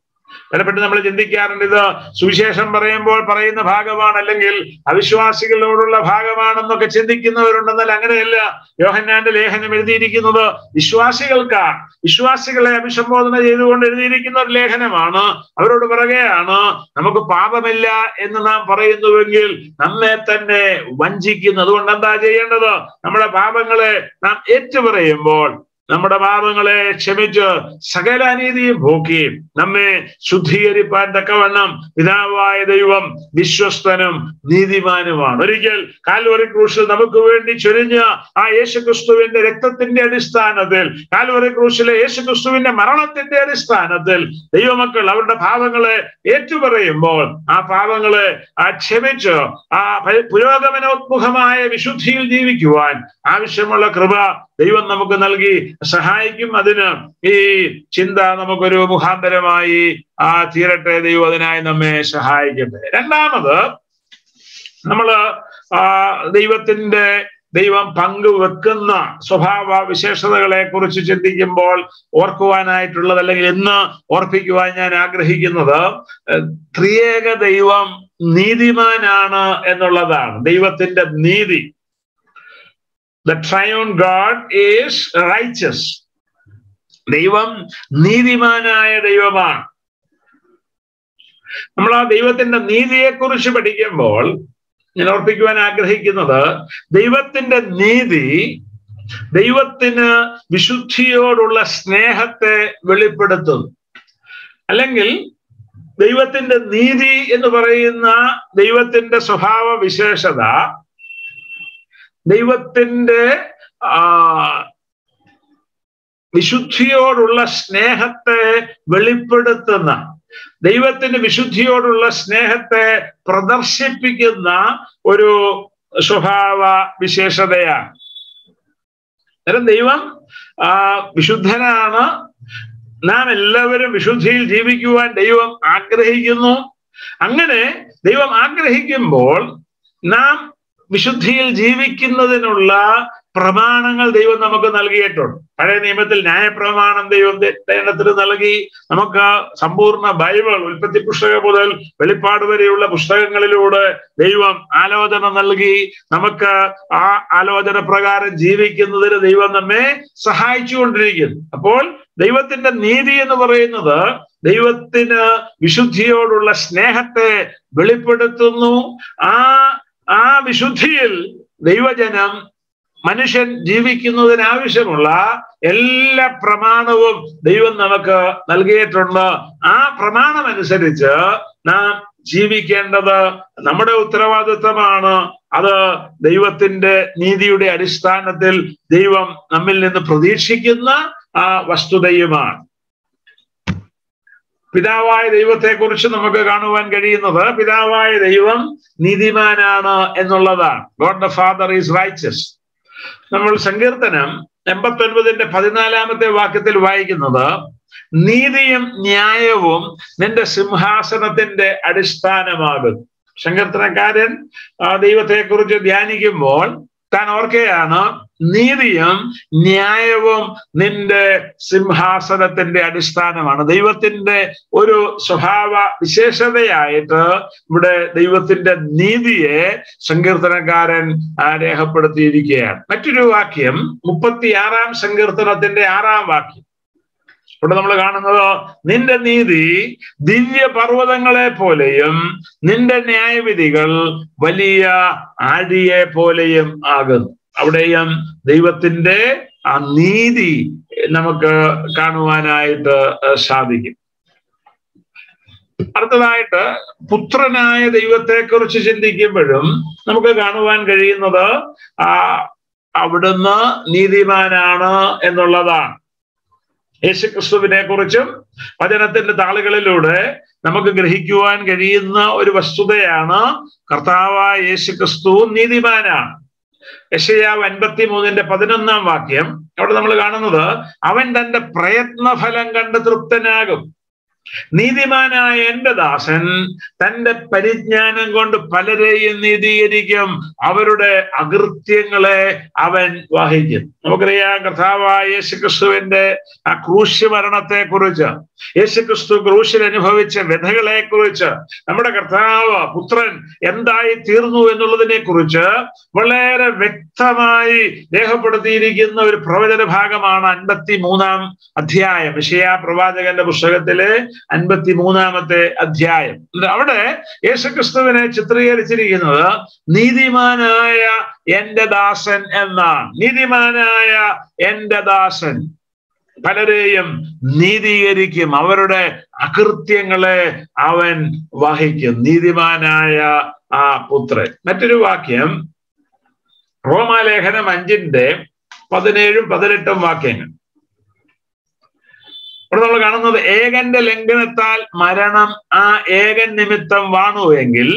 S1: പലപ്പോഴും നമ്മൾ ചിന്തിക്കാറുണ്ട് ഇത് സുവിശേഷം പറയുമ്പോൾ പറയുന്ന ഭാഗമാണ് അല്ലെങ്കിൽ അവിശ്വാസികളോടുള്ള ഭാഗമാണെന്നൊക്കെ ചിന്തിക്കുന്നവരുണ്ടെന്നാൽ അങ്ങനെയല്ല യോഹന്നാന്റെ ലേഖനം എഴുതിയിരിക്കുന്നത് വിശ്വാസികൾക്കാണ് വിശ്വാസികളെ അഭിസംബോധന ചെയ്തുകൊണ്ട് എഴുതിയിരിക്കുന്ന ഒരു ലേഖനമാണ് അവരോട് പറയുകയാണ് നമുക്ക് പാപമില്ല എന്ന് നാം പറയുന്നുവെങ്കിൽ നമ്മെ തന്നെ വഞ്ചിക്കുന്നു അതുകൊണ്ട് എന്താ ചെയ്യേണ്ടത് നമ്മുടെ പാപങ്ങളെ നാം ഏറ്റുപറയുമ്പോൾ നമ്മുടെ പാപങ്ങളെ ക്ഷമിച്ച് സകല അനീതിയും പോക്കുകയും നമ്മെ ശുദ്ധീകരിപ്പാൻ തക്കവണ്ണം പിതാവായ ദൈവം വിശ്വസ്തനും നീതിമാനുമാണ് ഒരിക്കൽ കാൽവറി ക്രൂശിൽ നമുക്ക് വേണ്ടി ചൊരിഞ്ഞ ആ യേശുക്രിസ്തുവിന്റെ രക്തത്തിന്റെ അടിസ്ഥാനത്തിൽ കാൽവറി ക്രൂശിലെ യേശുക്രിസ്തുവിന്റെ മരണത്തിന്റെ അടിസ്ഥാനത്തിൽ ദൈവമക്കൾ അവരുടെ പാപങ്ങളെ ഏറ്റുപറയുമ്പോൾ ആ പാപങ്ങളെ ആ ക്ഷമിച്ച് ആ പുരോഗമനോത്മുഖമായ വിശുദ്ധിയിൽ ജീവിക്കുവാൻ ആവശ്യമുള്ള കൃപ ദൈവം നമുക്ക് നൽകി സഹായിക്കും അതിന് ഈ ചിന്ത നമുക്കൊരു മുഖാന്തരമായി ആ തീരട്ടെ ദൈവം അതിനായി നമ്മെ സഹായിക്കട്ടെ രണ്ടാമത് നമ്മള് ആ ദൈവത്തിന്റെ ദൈവം പങ്കുവെക്കുന്ന സ്വഭാവ വിശേഷതകളെ കുറിച്ച് ചിന്തിക്കുമ്പോൾ ഓർക്കുവാനായിട്ടുള്ളത് അല്ലെങ്കിൽ ഇന്ന് ഓർപ്പിക്കുവാൻ ഞാൻ ആഗ്രഹിക്കുന്നത് ത്രിയേക ദൈവം നീതിമാനാണ് എന്നുള്ളതാണ് ദൈവത്തിന്റെ നീതി The triune God is righteous. ദൈവം നീതിമാനായ ദൈവമാണ് നമ്മൾ ആ ദൈവത്തിന്റെ നീതിയെക്കുറിച്ച് പഠിക്കുമ്പോൾ ഞാൻ ഓർപ്പിക്കുവാൻ ആഗ്രഹിക്കുന്നത് ദൈവത്തിന്റെ നീതി ദൈവത്തിന് വിശുദ്ധിയോടുള്ള സ്നേഹത്തെ വെളിപ്പെടുത്തുന്നു അല്ലെങ്കിൽ ദൈവത്തിന്റെ നീതി എന്ന് പറയുന്ന ദൈവത്തിന്റെ സ്വഭാവ വിശേഷത ദൈവത്തിന്റെ ആ വിശുദ്ധിയോടുള്ള സ്നേഹത്തെ വെളിപ്പെടുത്തുന്ന ദൈവത്തിന്റെ വിശുദ്ധിയോടുള്ള സ്നേഹത്തെ പ്രദർശിപ്പിക്കുന്ന ഒരു സ്വഭാവ വിശേഷതയാണ് അന്നേരം ദൈവം ആ വിശുദ്ധനാണ് നാം എല്ലാവരും വിശുദ്ധിയിൽ ജീവിക്കുവാൻ ദൈവം ആഗ്രഹിക്കുന്നു അങ്ങനെ ദൈവം ആഗ്രഹിക്കുമ്പോൾ നാം വിശുദ്ധിയിൽ ജീവിക്കുന്നതിനുള്ള പ്രമാണങ്ങൾ ദൈവം നമുക്ക് നൽകിയിട്ടുണ്ട് പഴയ നിയമത്തിൽ ന്യായപ്രമാണം ദൈവം ദൈവത്തിന് നൽകി നമുക്ക് സമ്പൂർണ്ണ ബൈബിൾ ഉൽപ്പത്തി പുസ്തകം മുതൽ വെളിപ്പാട് വരെയുള്ള പുസ്തകങ്ങളിലൂടെ ദൈവം ആലോചന നൽകി നമുക്ക് ആ ആലോചന പ്രകാരം ജീവിക്കുന്നതിന് ദൈവം നമ്മെ സഹായിച്ചുകൊണ്ടിരിക്കുന്നു അപ്പോൾ ദൈവത്തിന്റെ നീതി എന്ന് പറയുന്നത് ദൈവത്തിന് വിശുദ്ധിയോടുള്ള സ്നേഹത്തെ വെളിപ്പെടുത്തുന്നു ആ ആ വിശുദ്ധിയിൽ ദൈവജനം മനുഷ്യൻ ജീവിക്കുന്നതിന് ആവശ്യമുള്ള എല്ലാ പ്രമാണവും ദൈവം നമുക്ക് നൽകിയിട്ടുണ്ട് ആ പ്രമാണമനുസരിച്ച് നാം ജീവിക്കേണ്ടത് നമ്മുടെ ഉത്തരവാദിത്വമാണ് അത് ദൈവത്തിന്റെ നീതിയുടെ അടിസ്ഥാനത്തിൽ ദൈവം നമ്മിൽ നിന്ന് പ്രതീക്ഷിക്കുന്ന ആ വസ്തുതയുമാണ് പിതാവായ ദൈവത്തെക്കുറിച്ച് നമുക്ക് കാണുവാൻ കഴിയുന്നത് പിതാവായ ദൈവം നീതിമാനാണ് എന്നുള്ളതാണ് God the father is righteous നമ്മൾ സങ്കീർത്തനം എൺപത്തൊൻപതിന്റെ പതിനാലാമത്തെ വാക്യത്തിൽ വായിക്കുന്നത് നീതിയും ന്യായവും നിന്റെ സിംഹാസനത്തിന്റെ അടിസ്ഥാനമാകും സങ്കീർത്തനക്കാരൻ ദൈവത്തെക്കുറിച്ച് ധ്യാനിക്കുമ്പോൾ താൻ ഓർക്കെയാണ് നീതിയും ന്യായവും നിന്റെ സിംഹാസനത്തിന്റെ അടിസ്ഥാനമാണ് ദൈവത്തിന്റെ ഒരു സ്വഭാവ വിശേഷതയായിട്ട് ഇവിടെ ദൈവത്തിന്റെ നീതിയെ സങ്കീർത്തനക്കാരൻ രേഖപ്പെടുത്തിയിരിക്കുകയാണ് മറ്റൊരു വാക്യം മുപ്പത്തിയാറാം സങ്കീർത്തനത്തിന്റെ ആറാം വാക്യം ഇവിടെ നമ്മൾ കാണുന്നത് നിന്റെ നീതി ദിവ്യ പർവ്വതങ്ങളെ പോലെയും നിന്റെ ന്യായവിധികൾ വലിയ ആഴിയെ പോലെയും ആകുന്നു അവിടെയും ദൈവത്തിന്റെ ആ നീതി നമുക്ക് കാണുവാനായിട്ട് സാധിക്കും അടുത്തതായിട്ട് പുത്രനായ ദൈവത്തെക്കുറിച്ച് ചിന്തിക്കുമ്പോഴും നമുക്ക് കാണുവാൻ കഴിയുന്നത് ആ അവിടുന്ന് നീതിമാനാണ് എന്നുള്ളതാണ് യേശുക്രിസ്തുവിനെ കുറിച്ചും വചനത്തിന്റെ താളുകളിലൂടെ നമുക്ക് ഗ്രഹിക്കുവാൻ കഴിയുന്ന ഒരു വസ്തുതയാണ് കർത്താവായ യേശുക്രിസ്തു നീതിമാനാണ് യശയാവ് അൻപത്തി മൂന്നിന്റെ പതിനൊന്നാം വാക്യം അവിടെ നമ്മൾ കാണുന്നത് അവൻ തന്റെ പ്രയത്നഫലം കണ്ട് തൃപ്തനാകും നീതിമാനായ എന്റെ ദാസൻ തന്റെ പരിജ്ഞാനം കൊണ്ട് പലരെയും നീതീകരിക്കും അവരുടെ അകൃത്യങ്ങളെ അവൻ വഹിക്കും നമുക്കറിയാം കഥാവായ യേശുക്രിസ്തുവിന്റെ ആ ക്രൂശ്യമരണത്തെ കുറിച്ച് യേശുക്രിസ്തു ക്രൂശിൽ അനുഭവിച്ച വ്യഥകളെ കുറിച്ച് നമ്മുടെ കർത്താവ് പുത്രൻ എന്തായി തീർന്നു എന്നുള്ളതിനെ കുറിച്ച് വളരെ വ്യക്തമായി രേഖപ്പെടുത്തിയിരിക്കുന്ന ഒരു പ്രവചന ഭാഗമാണ് അൻപത്തി മൂന്നാം അധ്യായം വിഷയ പ്രവാചകന്റെ പുസ്തകത്തിലെ അൻപത്തി മൂന്നാമത്തെ അധ്യായം അവിടെ യേശുക്രിസ്തുവിനെ ചിത്രീകരിച്ചിരിക്കുന്നത് നീതിമാനായ എന്റെ ദാസൻ എന്നാണ് നീതിമാനായ എന്റെ ദാസൻ പലരെയും നീതീകരിക്കും അവരുടെ അകൃത്യങ്ങളെ അവൻ വഹിക്കും നീതിമാനായ ആ പുത്രൻ മറ്റൊരു വാക്യം റോമാലേഖനം അഞ്ചിന്റെ പതിനേഴും പതിനെട്ടും വാക്യങ്ങൾ ഇവിടെ നമ്മൾ കാണുന്നത് ഏകന്റെ ലംഘനത്താൽ മരണം ആ ഏകൻ നിമിത്തം വാണു എങ്കിൽ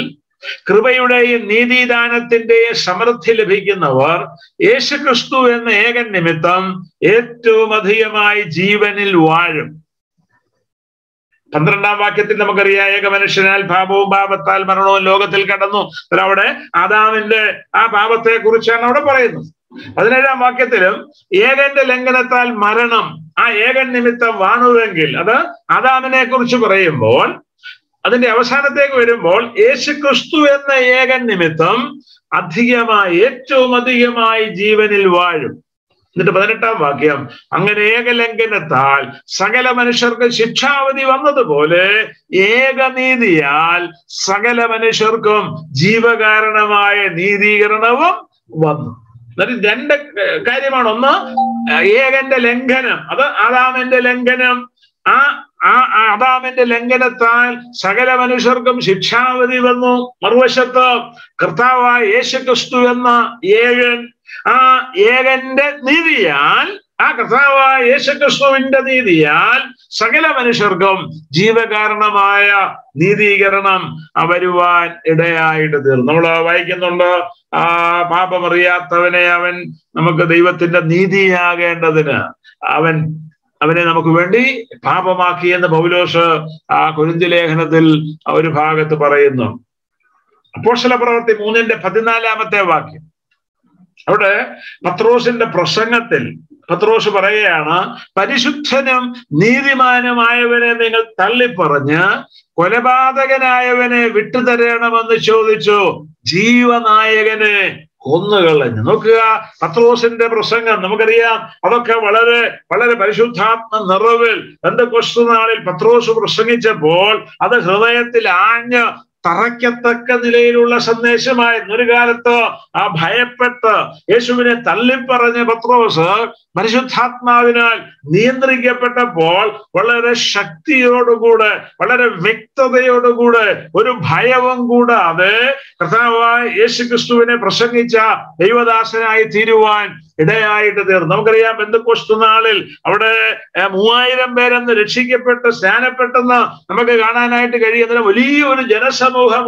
S1: കൃപയുടെയും നീതിദാനത്തിന്റെയും സമൃദ്ധി ലഭിക്കുന്നവർ യേശുക്രിസ്തു എന്ന ഏകൻ നിമിത്തം ഏറ്റവും അധികമായി ജീവനിൽ വാഴും പന്ത്രണ്ടാം വാക്യത്തിൽ നമുക്കറിയാം ഏക മനുഷ്യനാൽ പാപവും പാപത്താൽ മരണവും ലോകത്തിൽ കടന്നു അവിടെ ആദാമിന്റെ ആ പാപത്തെ കുറിച്ചാണ് അവിടെ പറയുന്നത് പതിനേഴാം വാക്യത്തിലും ഏകന്റെ ലംഘനത്താൽ മരണം ആ ഏകൻ നിമിത്തം വാണുവെങ്കിൽ അത് ആദാമിനെ കുറിച്ച് പറയുമ്പോൾ അതിന്റെ അവസാനത്തേക്ക് വരുമ്പോൾ യേശു ക്രിസ്തു എന്ന ഏകൻ നിമിത്തം അധികമായി ഏറ്റവും അധികമായി ജീവനിൽ വാഴും എന്നിട്ട് പതിനെട്ടാം വാക്യം അങ്ങനെ ഏകലംഘനത്താൽ സകല മനുഷ്യർക്ക് ശിക്ഷാവധി വന്നതുപോലെ ഏകനീതിയാൽ സകല മനുഷ്യർക്കും ജീവകാരണമായ നീതീകരണവും വന്നു എന്നിട്ട് രണ്ട് കാര്യമാണ് ഒന്ന് ഏകന്റെ ലംഘനം അത് ആദാമന്റെ ലംഘനം ആ ആ ആദാമിന്റെ ലംഘനത്താൽ സകല മനുഷ്യർക്കും ശിക്ഷാവധി വന്നു മറുവശത്ത് കർത്താവായ യേശു ക്രിസ്തു എന്ന ഏകൻ ആ ഏകന്റെ നീതിയാൽ ആ കർത്താവായ യേശുക്രിസ്തുവിന്റെ നീതിയാൽ സകല മനുഷ്യർക്കും ജീവകാരണമായ നീതീകരണം അവരുവാൻ ഇടയായിട്ട് തീർന്നു നമ്മൾ വായിക്കുന്നുണ്ട് ആ പാപമറിയാത്തവനെ അവൻ നമുക്ക് ദൈവത്തിന്റെ നീതിയാകേണ്ടതിന് അവൻ അവനെ നമുക്ക് വേണ്ടി പാപമാക്കി എന്ന് പൗലോസ് ആ കുരിന്തി ലേഖനത്തിൽ ഒരു ഭാഗത്ത് പറയുന്നു അപ്പോഷല പ്രവർത്തി മൂന്നിന്റെ പതിനാലാമത്തെ വാക്യം അവിടെ പത്രോസിന്റെ പ്രസംഗത്തിൽ പത്രോസ് പറയുകയാണ് പരിശുദ്ധനും നീതിമാനുമായവനെ നിങ്ങൾ തള്ളിപ്പറഞ്ഞ് കൊലപാതകനായവനെ വിട്ടുതരണമെന്ന് ചോദിച്ചു ജീവനായകനെ കൊന്നുകളഞ്ഞു നോക്കുക പത്രോസിന്റെ പ്രസംഗം നമുക്കറിയാം അതൊക്കെ വളരെ വളരെ പരിശുദ്ധാത്മ നിറവിൽ എന്റെ കൊസ്തുനാളിൽ പത്രോസ് പ്രസംഗിച്ചപ്പോൾ അത് ഹൃദയത്തിൽ ആഞ്ഞ് തറയ്ക്കത്തക്ക നിലയിലുള്ള സന്ദേശമായി ഒരു കാലത്ത് ആ ഭയപ്പെട്ട് യേശുവിനെ തള്ളിപ്പറഞ്ഞ പത്രോസ് പരിശുദ്ധാത്മാവിനാൽ നിയന്ത്രിക്കപ്പെട്ടപ്പോൾ വളരെ ശക്തിയോടുകൂടെ വളരെ വ്യക്തതയോടുകൂടെ ഒരു ഭയവും കൂടാതെ കർത്താവായ യേശു ക്രിസ്തുവിനെ പ്രസംഗിച്ച ദൈവദാസനായി തീരുവാൻ ഇടയായിട്ട് തീർന്നു നമുക്കറിയാം ബന്ധുക്കോസ്റ്റ് നാളിൽ അവിടെ മൂവായിരം പേരെന്ന് രക്ഷിക്കപ്പെട്ട് സ്നാനപ്പെട്ടെന്ന് നമുക്ക് കാണാനായിട്ട് കഴിയുന്ന വലിയൊരു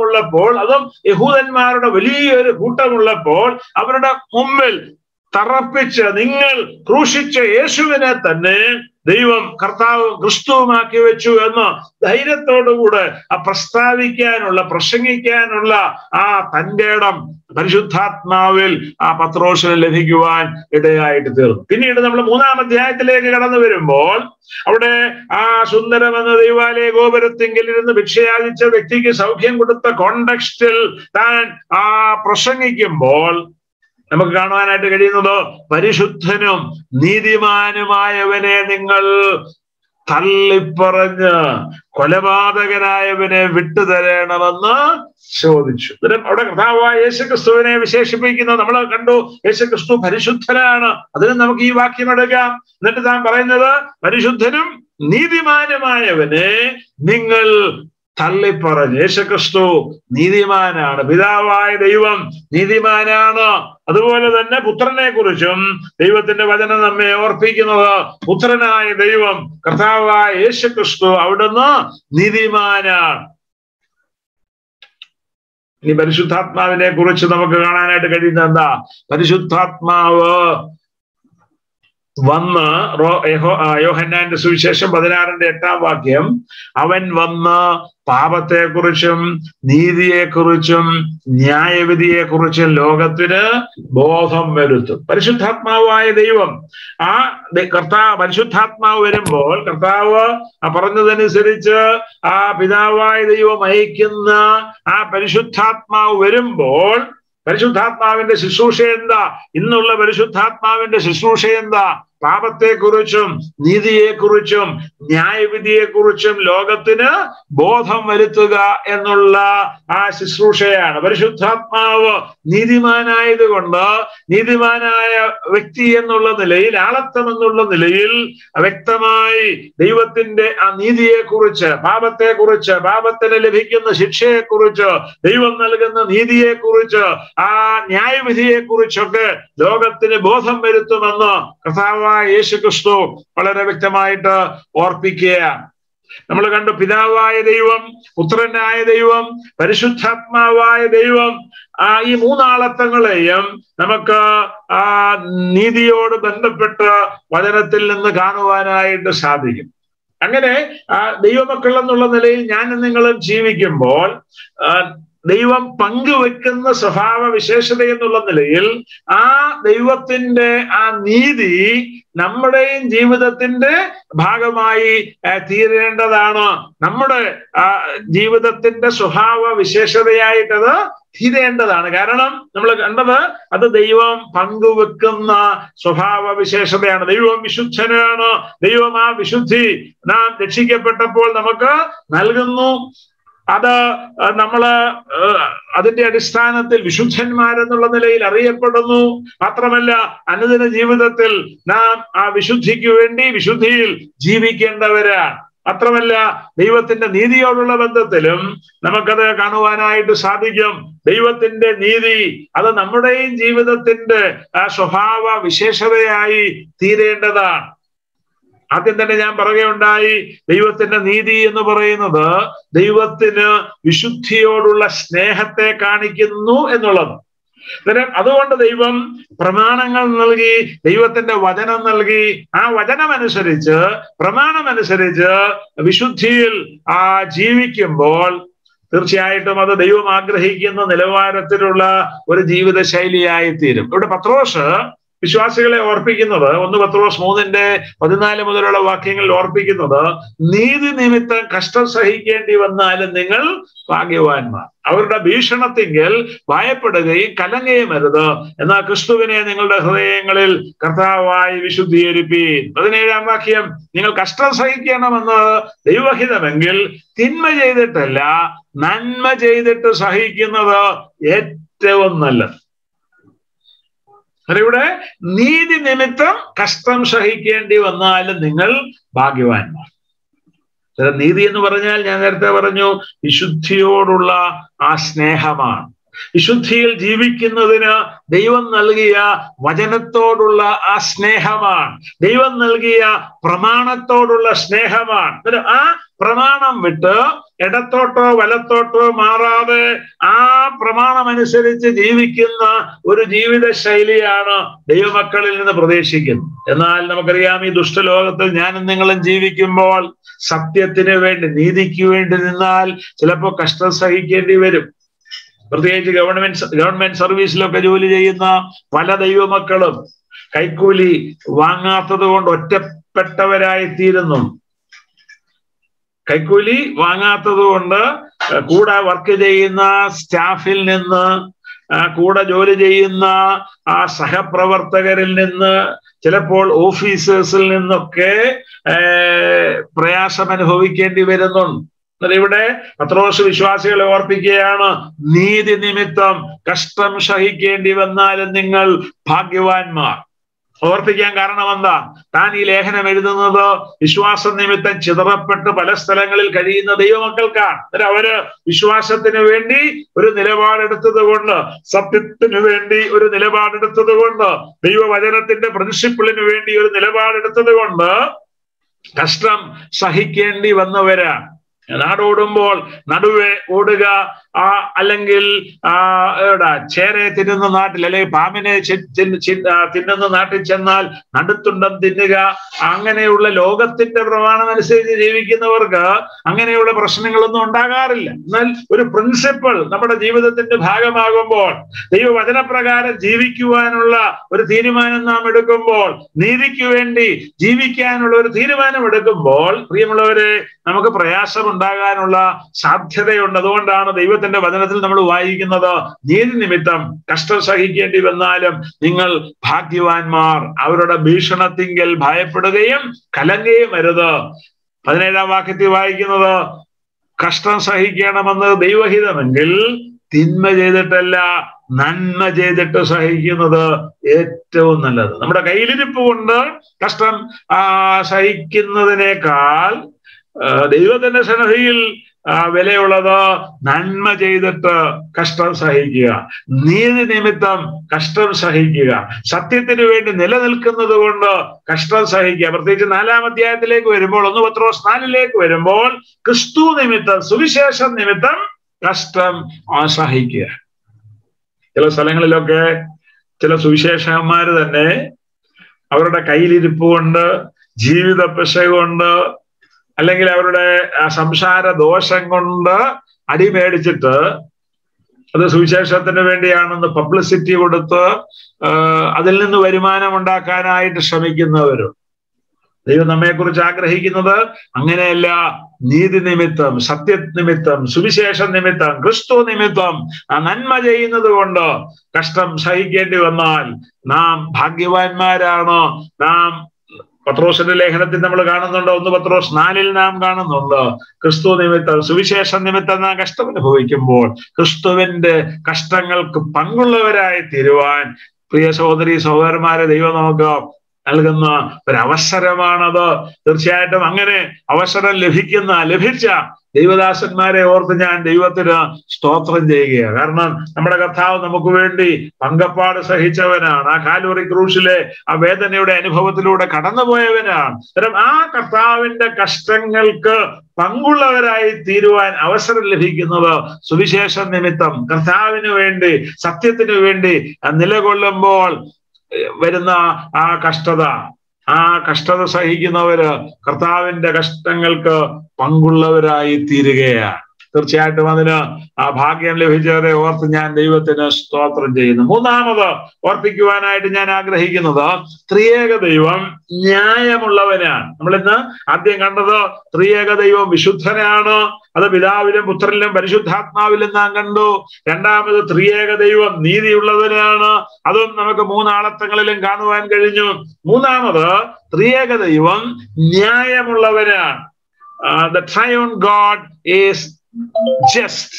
S1: ഉള്ളപ്പോൾ അതും യഹൂദന്മാരുടെ വലിയൊരു കൂട്ടമുള്ളപ്പോൾ അവരുടെ മുമ്പിൽ തറപ്പിച്ച് നിങ്ങൾ ക്രൂശിച്ച യേശുവിനെ തന്നെ ദൈവം കർത്താവ് ക്രിസ്തുവുമാക്കി വെച്ചു എന്ന് ധൈര്യത്തോടുകൂടെ ആ പ്രസ്താവിക്കാനുള്ള പ്രസംഗിക്കാനുള്ള ആ തൻ്റെ ഇടം പരിശുദ്ധാത്മാവിൽ ആ പത്രോഷന് ലഭിക്കുവാൻ ഇടയായിട്ട് തീർന്നു പിന്നീട് നമ്മൾ മൂന്നാം അധ്യായത്തിലേക്ക് കടന്നു വരുമ്പോൾ അവിടെ ആ സുന്ദരമെന്ന ദൈവാലയ ഗോപുരത്തെങ്കിൽ ഇരുന്ന് ഭിക്ഷയാചിച്ച വ്യക്തിക്ക് സൗഖ്യം കൊടുത്ത കോണ്ടക്സ്റ്റിൽ താൻ ആ പ്രസംഗിക്കുമ്പോൾ നമുക്ക് കാണുവാനായിട്ട് കഴിയുന്നത് പരിശുദ്ധനും നീതിമാനുമായവനെ നിങ്ങൾ തള്ളിപ്പറഞ്ഞ് കൊലപാതകനായവനെ വിട്ടുതരണമെന്ന് ചോദിച്ചു അവിടെ കർത്താവായ യേശുക്രിസ്തുവിനെ വിശേഷിപ്പിക്കുന്നത് നമ്മൾ കണ്ടു യേശുക്രിസ്തു പരിശുദ്ധനാണ് അതിന് നമുക്ക് ഈ വാക്യം എടുക്കാം എന്നിട്ട് താൻ പറയുന്നത് പരിശുദ്ധനും നീതിമാനുമായവനെ നിങ്ങൾ തള്ളിപ്പറഞ്ഞ് യേശുക്രിസ്തു നീതിമാനാണ് പിതാവായ ദൈവം നീതിമാനാണ് അതുപോലെ തന്നെ പുത്രനെ കുറിച്ചും ദൈവത്തിന്റെ വചനം നമ്മെ ഓർപ്പിക്കുന്നത് പുത്രനായ ദൈവം കർത്താവായ യേശുക്രിസ്തു അവിടുന്ന് നീതിമാനാണ് ഇനി പരിശുദ്ധാത്മാവിനെ കുറിച്ച് നമുക്ക് കാണാനായിട്ട് കഴിയുന്നത് എന്താ പരിശുദ്ധാത്മാവ് വന്ന് യോഹന്നാന്റെ സുവിശേഷം പതിനാറിന്റെ എട്ടാം വാക്യം അവൻ വന്ന് പാപത്തെക്കുറിച്ചും നീതിയെക്കുറിച്ചും ന്യായവിധിയെക്കുറിച്ചും ലോകത്തിന് ബോധം വരുത്തും പരിശുദ്ധാത്മാവായ ദൈവം ആ കർത്താവ് പരിശുദ്ധാത്മാവ് വരുമ്പോൾ കർത്താവ് പറഞ്ഞതനുസരിച്ച് ആ പിതാവായ ദൈവം അയക്കുന്ന ആ പരിശുദ്ധാത്മാവ് വരുമ്പോൾ പരിശുദ്ധാത്മാവിന്റെ ശുശ്രൂഷ എന്താ ഇന്നുള്ള പരിശുദ്ധാത്മാവിന്റെ ശുശ്രൂഷ എന്താ പാപത്തെക്കുറിച്ചും നീതിയെക്കുറിച്ചും ന്യായവിധിയെക്കുറിച്ചും ലോകത്തിന് ബോധം വരുത്തുക എന്നുള്ള ആ ശുശ്രൂഷയാണ് പരിശുദ്ധാത്മാവ് നീതിമാനായതുകൊണ്ട് നീതിമാനായ വ്യക്തി എന്നുള്ള നിലയിൽ ആളത്വം എന്നുള്ള നിലയിൽ വ്യക്തമായി ദൈവത്തിന്റെ ആ നീതിയെക്കുറിച്ച് പാപത്തെക്കുറിച്ച് പാപത്തിന് ലഭിക്കുന്ന ശിക്ഷയെക്കുറിച്ച് ദൈവം നൽകുന്ന നീതിയെക്കുറിച്ച് ആ ന്യായവിധിയെക്കുറിച്ചൊക്കെ ലോകത്തിന് ബോധം വരുത്തുമെന്ന് കർത്താവ് പിതാവായ യേശു ക്രിസ്തു വളരെ വ്യക്തമായിട്ട് ഓർപ്പിക്കുകയാണ് നമ്മൾ കണ്ടു പിതാവായ ദൈവം പുത്രനായ ദൈവം പരിശുദ്ധാത്മാവായ ദൈവം ആ ഈ മൂന്നാളത്തങ്ങളെയും നമുക്ക് ആ നീതിയോട് ബന്ധപ്പെട്ട് വചനത്തിൽ നിന്ന് കാണുവാനായിട്ട് സാധിക്കും അങ്ങനെ ആ ദൈവമക്കൾ എന്നുള്ള നിലയിൽ ഞാൻ നിങ്ങളും ജീവിക്കുമ്പോൾ ദൈവം പങ്കുവെക്കുന്ന സ്വഭാവ വിശേഷത എന്നുള്ള നിലയിൽ ആ ദൈവത്തിന്റെ ആ നീതി നമ്മുടെയും ജീവിതത്തിന്റെ ഭാഗമായി തീരേണ്ടതാണ് നമ്മുടെ ജീവിതത്തിന്റെ സ്വഭാവ വിശേഷതയായിട്ടത് തീരേണ്ടതാണ് കാരണം നമ്മൾ കണ്ടത് അത് ദൈവം പങ്കുവെക്കുന്ന സ്വഭാവ വിശേഷതയാണ് ദൈവം വിശുദ്ധനാണ് ദൈവം ആ വിശുദ്ധി നാം രക്ഷിക്കപ്പെട്ടപ്പോൾ നമുക്ക് നൽകുന്നു അത് നമ്മൾ അതിന്റെ അടിസ്ഥാനത്തിൽ വിശുദ്ധന്മാരെന്നുള്ള നിലയിൽ അറിയപ്പെടുന്നു മാത്രമല്ല അനുദിന ജീവിതത്തിൽ നാം ആ വിശുദ്ധിക്ക് വേണ്ടി വിശുദ്ധിയിൽ ജീവിക്കേണ്ടവരാണ് മാത്രമല്ല ദൈവത്തിന്റെ നീതിയോടുള്ള ബന്ധത്തിലും നമുക്കത് കാണുവാനായിട്ട് സാധിക്കും ദൈവത്തിന്റെ നീതി അത് നമ്മുടെയും ജീവിതത്തിന്റെ സ്വഭാവ വിശേഷതയായി തീരേണ്ടതാണ് ആദ്യം തന്നെ ഞാൻ പറയുകയുണ്ടായി ദൈവത്തിന്റെ നീതി എന്ന് പറയുന്നത് ദൈവത്തിന് വിശുദ്ധിയോടുള്ള സ്നേഹത്തെ കാണിക്കുന്നു എന്നുള്ളത് അതുകൊണ്ട് ദൈവം പ്രമാണങ്ങൾ നൽകി ദൈവത്തിന്റെ വചനം നൽകി ആ വചനമനുസരിച്ച് പ്രമാണമനുസരിച്ച് വിശുദ്ധിയിൽ ആ ജീവിക്കുമ്പോൾ തീർച്ചയായിട്ടും അത് ദൈവം ആഗ്രഹിക്കുന്ന നിലവാരത്തിലുള്ള ഒരു ജീവിത ശൈലിയായി തീരും ഇവിടെ പത്രോഷ് വിശ്വാസികളെ ഓർപ്പിക്കുന്നത് ഒന്ന് പത്രോസ് മൂന്നിന്റെ പതിനാല് മുതലുള്ള വാക്യങ്ങളിൽ ഓർപ്പിക്കുന്നത് നീതി നിമിത്തം കഷ്ടം സഹിക്കേണ്ടി വന്നാലും നിങ്ങൾ ഭാഗ്യവാന്മാർ അവരുടെ ഭീഷണത്തിങ്കിൽ ഭയപ്പെടുകയും കലങ്ങുകയും അരുത് എന്നാൽ ക്രിസ്തുവിനെ നിങ്ങളുടെ ഹൃദയങ്ങളിൽ കർത്താവായി വിശുദ്ധീകരിപ്പീൻ പതിനേഴാം വാക്യം നിങ്ങൾ കഷ്ടം സഹിക്കണമെന്ന് ദൈവഹിതമെങ്കിൽ തിന്മ ചെയ്തിട്ടല്ല നന്മ ചെയ്തിട്ട് സഹിക്കുന്നത് ഏറ്റവും നല്ലത് അല്ല ഇവിടെ നീതി നിമിത്തം കഷ്ടം സഹിക്കേണ്ടി വന്നാലും നിങ്ങൾ ഭാഗ്യവാന്മാർ നീതി എന്ന് പറഞ്ഞാൽ ഞാൻ നേരത്തെ പറഞ്ഞു വിശുദ്ധിയോടുള്ള ആ സ്നേഹമാണ് വിശുദ്ധിയിൽ ജീവിക്കുന്നതിന് ദൈവം നൽകിയ വചനത്തോടുള്ള ആ സ്നേഹമാണ് ദൈവം നൽകിയ പ്രമാണത്തോടുള്ള സ്നേഹമാണ് ആ പ്രമാണം വിട്ട് ഇടത്തോട്ടോ വലത്തോട്ടോ മാറാതെ ആ പ്രമാണമനുസരിച്ച് ജീവിക്കുന്ന ഒരു ജീവിത ശൈലിയാണ് ദൈവമക്കളിൽ നിന്ന് പ്രതീക്ഷിക്കുന്നത് എന്നാൽ നമുക്കറിയാം ഈ ദുഷ്ടലോകത്തിൽ ഞാനും നിങ്ങളും ജീവിക്കുമ്പോൾ സത്യത്തിന് വേണ്ടി നീതിക്ക് വേണ്ടി നിന്നാൽ ചിലപ്പോൾ കഷ്ടം സഹിക്കേണ്ടി വരും പ്രത്യേകിച്ച് ഗവൺമെന്റ് ഗവൺമെന്റ് സർവീസിലൊക്കെ ജോലി ചെയ്യുന്ന പല ദൈവമക്കളും കൈക്കൂലി വാങ്ങാത്തത് കൊണ്ട് ഒറ്റപ്പെട്ടവരായിത്തീരുന്നു കൈക്കൂലി വാങ്ങാത്തത് കൊണ്ട് കൂടെ വർക്ക് ചെയ്യുന്ന സ്റ്റാഫിൽ നിന്ന് കൂടെ ജോലി ചെയ്യുന്ന ആ സഹപ്രവർത്തകരിൽ നിന്ന് ചിലപ്പോൾ ഓഫീസേഴ്സിൽ നിന്നൊക്കെ പ്രയാസം അനുഭവിക്കേണ്ടി വരുന്നുണ്ട് എന്നാൽ ഇവിടെ പത്രോസ് വിശ്വാസികളെ ഓർപ്പിക്കുകയാണ് നീതി നിമിത്തം കഷ്ടം സഹിക്കേണ്ടി വന്നാലും നിങ്ങൾ ഭാഗ്യവാന്മാർ ഓർപ്പിക്കാൻ കാരണം എന്താ താൻ ഈ ലേഖനം എഴുതുന്നത് വിശ്വാസ നിമിത്തം ചിതറപ്പെട്ട് പല സ്ഥലങ്ങളിൽ കഴിയുന്ന ദൈവമക്കൾക്കാണ് അന്നേരം അവര് വിശ്വാസത്തിന് വേണ്ടി ഒരു നിലപാടെടുത്തത് കൊണ്ട് സത്യത്തിന് വേണ്ടി ഒരു നിലപാടെടുത്തത് കൊണ്ട് ദൈവവചനത്തിന്റെ പ്രിൻസിപ്പിളിന് വേണ്ടി ഒരു നിലപാടെടുത്തത് കൊണ്ട് കഷ്ടം സഹിക്കേണ്ടി വന്നവരാണ് നാടോടുമ്പോൾ നടുവെ ഓടുക ആ അല്ലെങ്കിൽ ആ എവിടെ ചേരയെ തിന്നുന്ന നാട്ടിൽ അല്ലെങ്കിൽ പാമ്പിനെ തിന്നുന്ന നാട്ടിൽ ചെന്നാൽ നടുത്തുണ്ടം തിന്നുക അങ്ങനെയുള്ള ലോകത്തിന്റെ പ്രമാണം അനുസരിച്ച് ജീവിക്കുന്നവർക്ക് അങ്ങനെയുള്ള പ്രശ്നങ്ങളൊന്നും ഉണ്ടാകാറില്ല എന്നാൽ ഒരു പ്രിൻസിപ്പിൾ നമ്മുടെ ജീവിതത്തിന്റെ ഭാഗമാകുമ്പോൾ ദൈവവചനപ്രകാരം ജീവിക്കുവാനുള്ള ഒരു തീരുമാനം നാം എടുക്കുമ്പോൾ നീതിക്ക് വേണ്ടി ജീവിക്കാനുള്ള ഒരു തീരുമാനം എടുക്കുമ്പോൾ പ്രിയമുള്ളവരെ നമുക്ക് പ്രയാസം ഉണ്ടാകാനുള്ള സാധ്യതയുണ്ട് അതുകൊണ്ടാണ് ദൈവ ദൈവത്തിന്റെ വചനത്തിൽ നമ്മൾ വായിക്കുന്നത് നീതി നിമിത്തം കഷ്ടം സഹിക്കേണ്ടി വന്നാലും നിങ്ങൾ ഭാഗ്യവാന്മാർ അവരുടെ ഭീഷണത്തിങ്കിൽ ഭയപ്പെടുകയും കലങ്ങുകയും വരുത് പതിനേഴാം വാക്യത്തിൽ വായിക്കുന്നത് കഷ്ടം സഹിക്കണമെന്ന് ദൈവഹിതമെങ്കിൽ തിന്മ ചെയ്തിട്ടല്ല നന്മ ചെയ്തിട്ട് സഹിക്കുന്നത് ഏറ്റവും നല്ലത് നമ്മുടെ കയ്യിലിരിപ്പ് കൊണ്ട് കഷ്ടം ആ സഹിക്കുന്നതിനേക്കാൾ ദൈവത്തിന്റെ സന്നദ്ധയിൽ വിലയുള്ളത് നന്മ ചെയ്തിട്ട് കഷ്ടം സഹിക്കുക നീതി നിമിത്തം കഷ്ടം സഹിക്കുക സത്യത്തിന് വേണ്ടി നിലനിൽക്കുന്നത് കൊണ്ട് കഷ്ടം സഹിക്കുക പ്രത്യേകിച്ച് നാലാം അധ്യായത്തിലേക്ക് വരുമ്പോൾ ഒന്ന് പത്രോസ് നാലിലേക്ക് വരുമ്പോൾ ക്രിസ്തു നിമിത്തം സുവിശേഷം നിമിത്തം കഷ്ടം സഹിക്കുക ചില സ്ഥലങ്ങളിലൊക്കെ ചില സുവിശേഷന്മാർ തന്നെ അവരുടെ കയ്യിലിരിപ്പ് കൊണ്ട് ജീവിത പെശ കൊണ്ട് അല്ലെങ്കിൽ അവരുടെ സംസാര ദോഷം കൊണ്ട് അടിമേടിച്ചിട്ട് അത് സുവിശേഷത്തിന് വേണ്ടിയാണെന്ന് പബ്ലിസിറ്റി കൊടുത്ത് അതിൽ നിന്ന് വരുമാനം ഉണ്ടാക്കാനായിട്ട് ശ്രമിക്കുന്നവരും ദൈവം നമ്മെക്കുറിച്ച് ആഗ്രഹിക്കുന്നത് അങ്ങനെയല്ല നീതി നിമിത്തം സത്യ നിമിത്തം സുവിശേഷ നിമിത്തം ക്രിസ്തു നിമിത്തം ആ നന്മ ചെയ്യുന്നത് കൊണ്ട് കഷ്ടം സഹിക്കേണ്ടി വന്നാൽ നാം ഭാഗ്യവാന്മാരാണോ നാം പത്രോസിന്റെ ലേഖനത്തിൽ നമ്മൾ കാണുന്നുണ്ട് ഒന്ന് പത്രോസ് നാലിൽ നാം കാണുന്നുണ്ട് ക്രിസ്തു നിമിത്തം സുവിശേഷ നിമിത്തം നാം കഷ്ടം അനുഭവിക്കുമ്പോൾ ക്രിസ്തുവിന്റെ കഷ്ടങ്ങൾക്ക് പങ്കുള്ളവരായി തീരുവാൻ പ്രിയ സഹോദരി സഹോദരന്മാരെ ദൈവം നമുക്ക് നൽകുന്ന ഒരവസരമാണത് തീർച്ചയായിട്ടും അങ്ങനെ അവസരം ലഭിക്കുന്ന ലഭിച്ച ദൈവദാസന്മാരെ ഓർത്ത് ഞാൻ ദൈവത്തിന് സ്തോത്രം ചെയ്യുകയാണ് കാരണം നമ്മുടെ കർത്താവ് നമുക്ക് വേണ്ടി പങ്കപ്പാട് സഹിച്ചവനാണ് ആ കാലുറി ക്രൂശിലെ ആ വേദനയുടെ അനുഭവത്തിലൂടെ കടന്നുപോയവനാണ് അത്തരം ആ കർത്താവിന്റെ കഷ്ടങ്ങൾക്ക് പങ്കുള്ളവരായി തീരുവാൻ അവസരം ലഭിക്കുന്നത് സുവിശേഷ നിമിത്തം കർത്താവിന് വേണ്ടി സത്യത്തിന് വേണ്ടി നിലകൊള്ളുമ്പോൾ വരുന്ന ആ കഷ്ടത ആ കഷ്ടത സഹിക്കുന്നവര് കർത്താവിന്റെ കഷ്ടങ്ങൾക്ക് പങ്കുള്ളവരായി തീരുകയാണ് തീർച്ചയായിട്ടും അതിന് ആ ഭാഗ്യം ലഭിച്ചവരെ ഓർത്ത് ഞാൻ ദൈവത്തിന് സ്തോത്രം ചെയ്യുന്നു മൂന്നാമത് ഓർപ്പിക്കുവാനായിട്ട് ഞാൻ ആഗ്രഹിക്കുന്നത് ത്രിയേക ദൈവം ന്യായമുള്ളവനാണ് നമ്മൾ ഇന്ന് ആദ്യം കണ്ടത് ത്രിയേക ദൈവം വിശുദ്ധനാണ് അത് പിതാവിലും പുത്രനിലും പരിശുദ്ധാത്മാവിലും നാം കണ്ടു രണ്ടാമത് ത്രിയേക ദൈവം നീതിയുള്ളവനാണ് അതും നമുക്ക് മൂന്നാളത്തങ്ങളിലും കാണുവാൻ കഴിഞ്ഞു മൂന്നാമത് ത്രിയേക ദൈവം ന്യായമുള്ളവനാണ് the triune God is just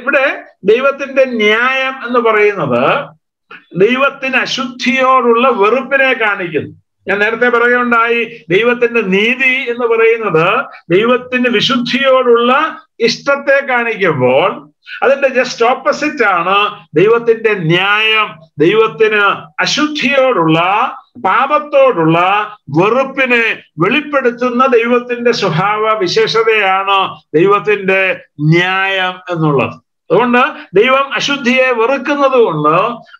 S1: ഇവിടെ ദൈവത്തിന്റെ ന്യായം എന്ന് പറയുന്നത് ദൈവത്തിന് അശുദ്ധിയോടുള്ള വെറുപ്പിനെ കാണിക്കുന്നു ഞാൻ നേരത്തെ പറയുകയുണ്ടായി ദൈവത്തിന്റെ നീതി എന്ന് പറയുന്നത് ദൈവത്തിന്റെ വിശുദ്ധിയോടുള്ള ഇഷ്ടത്തെ കാണിക്കുമ്പോൾ അതിന്റെ ജസ്റ്റ് ഓപ്പോസിറ്റ് ആണ് ദൈവത്തിന്റെ ന്യായം ദൈവത്തിന് അശുദ്ധിയോടുള്ള പാപത്തോടുള്ള വെറുപ്പിനെ വെളിപ്പെടുത്തുന്ന ദൈവത്തിന്റെ സ്വഭാവ വിശേഷതയാണ് ദൈവത്തിന്റെ ന്യായം എന്നുള്ളത് അതുകൊണ്ട് ദൈവം അശുദ്ധിയെ വെറുക്കുന്നത് കൊണ്ട്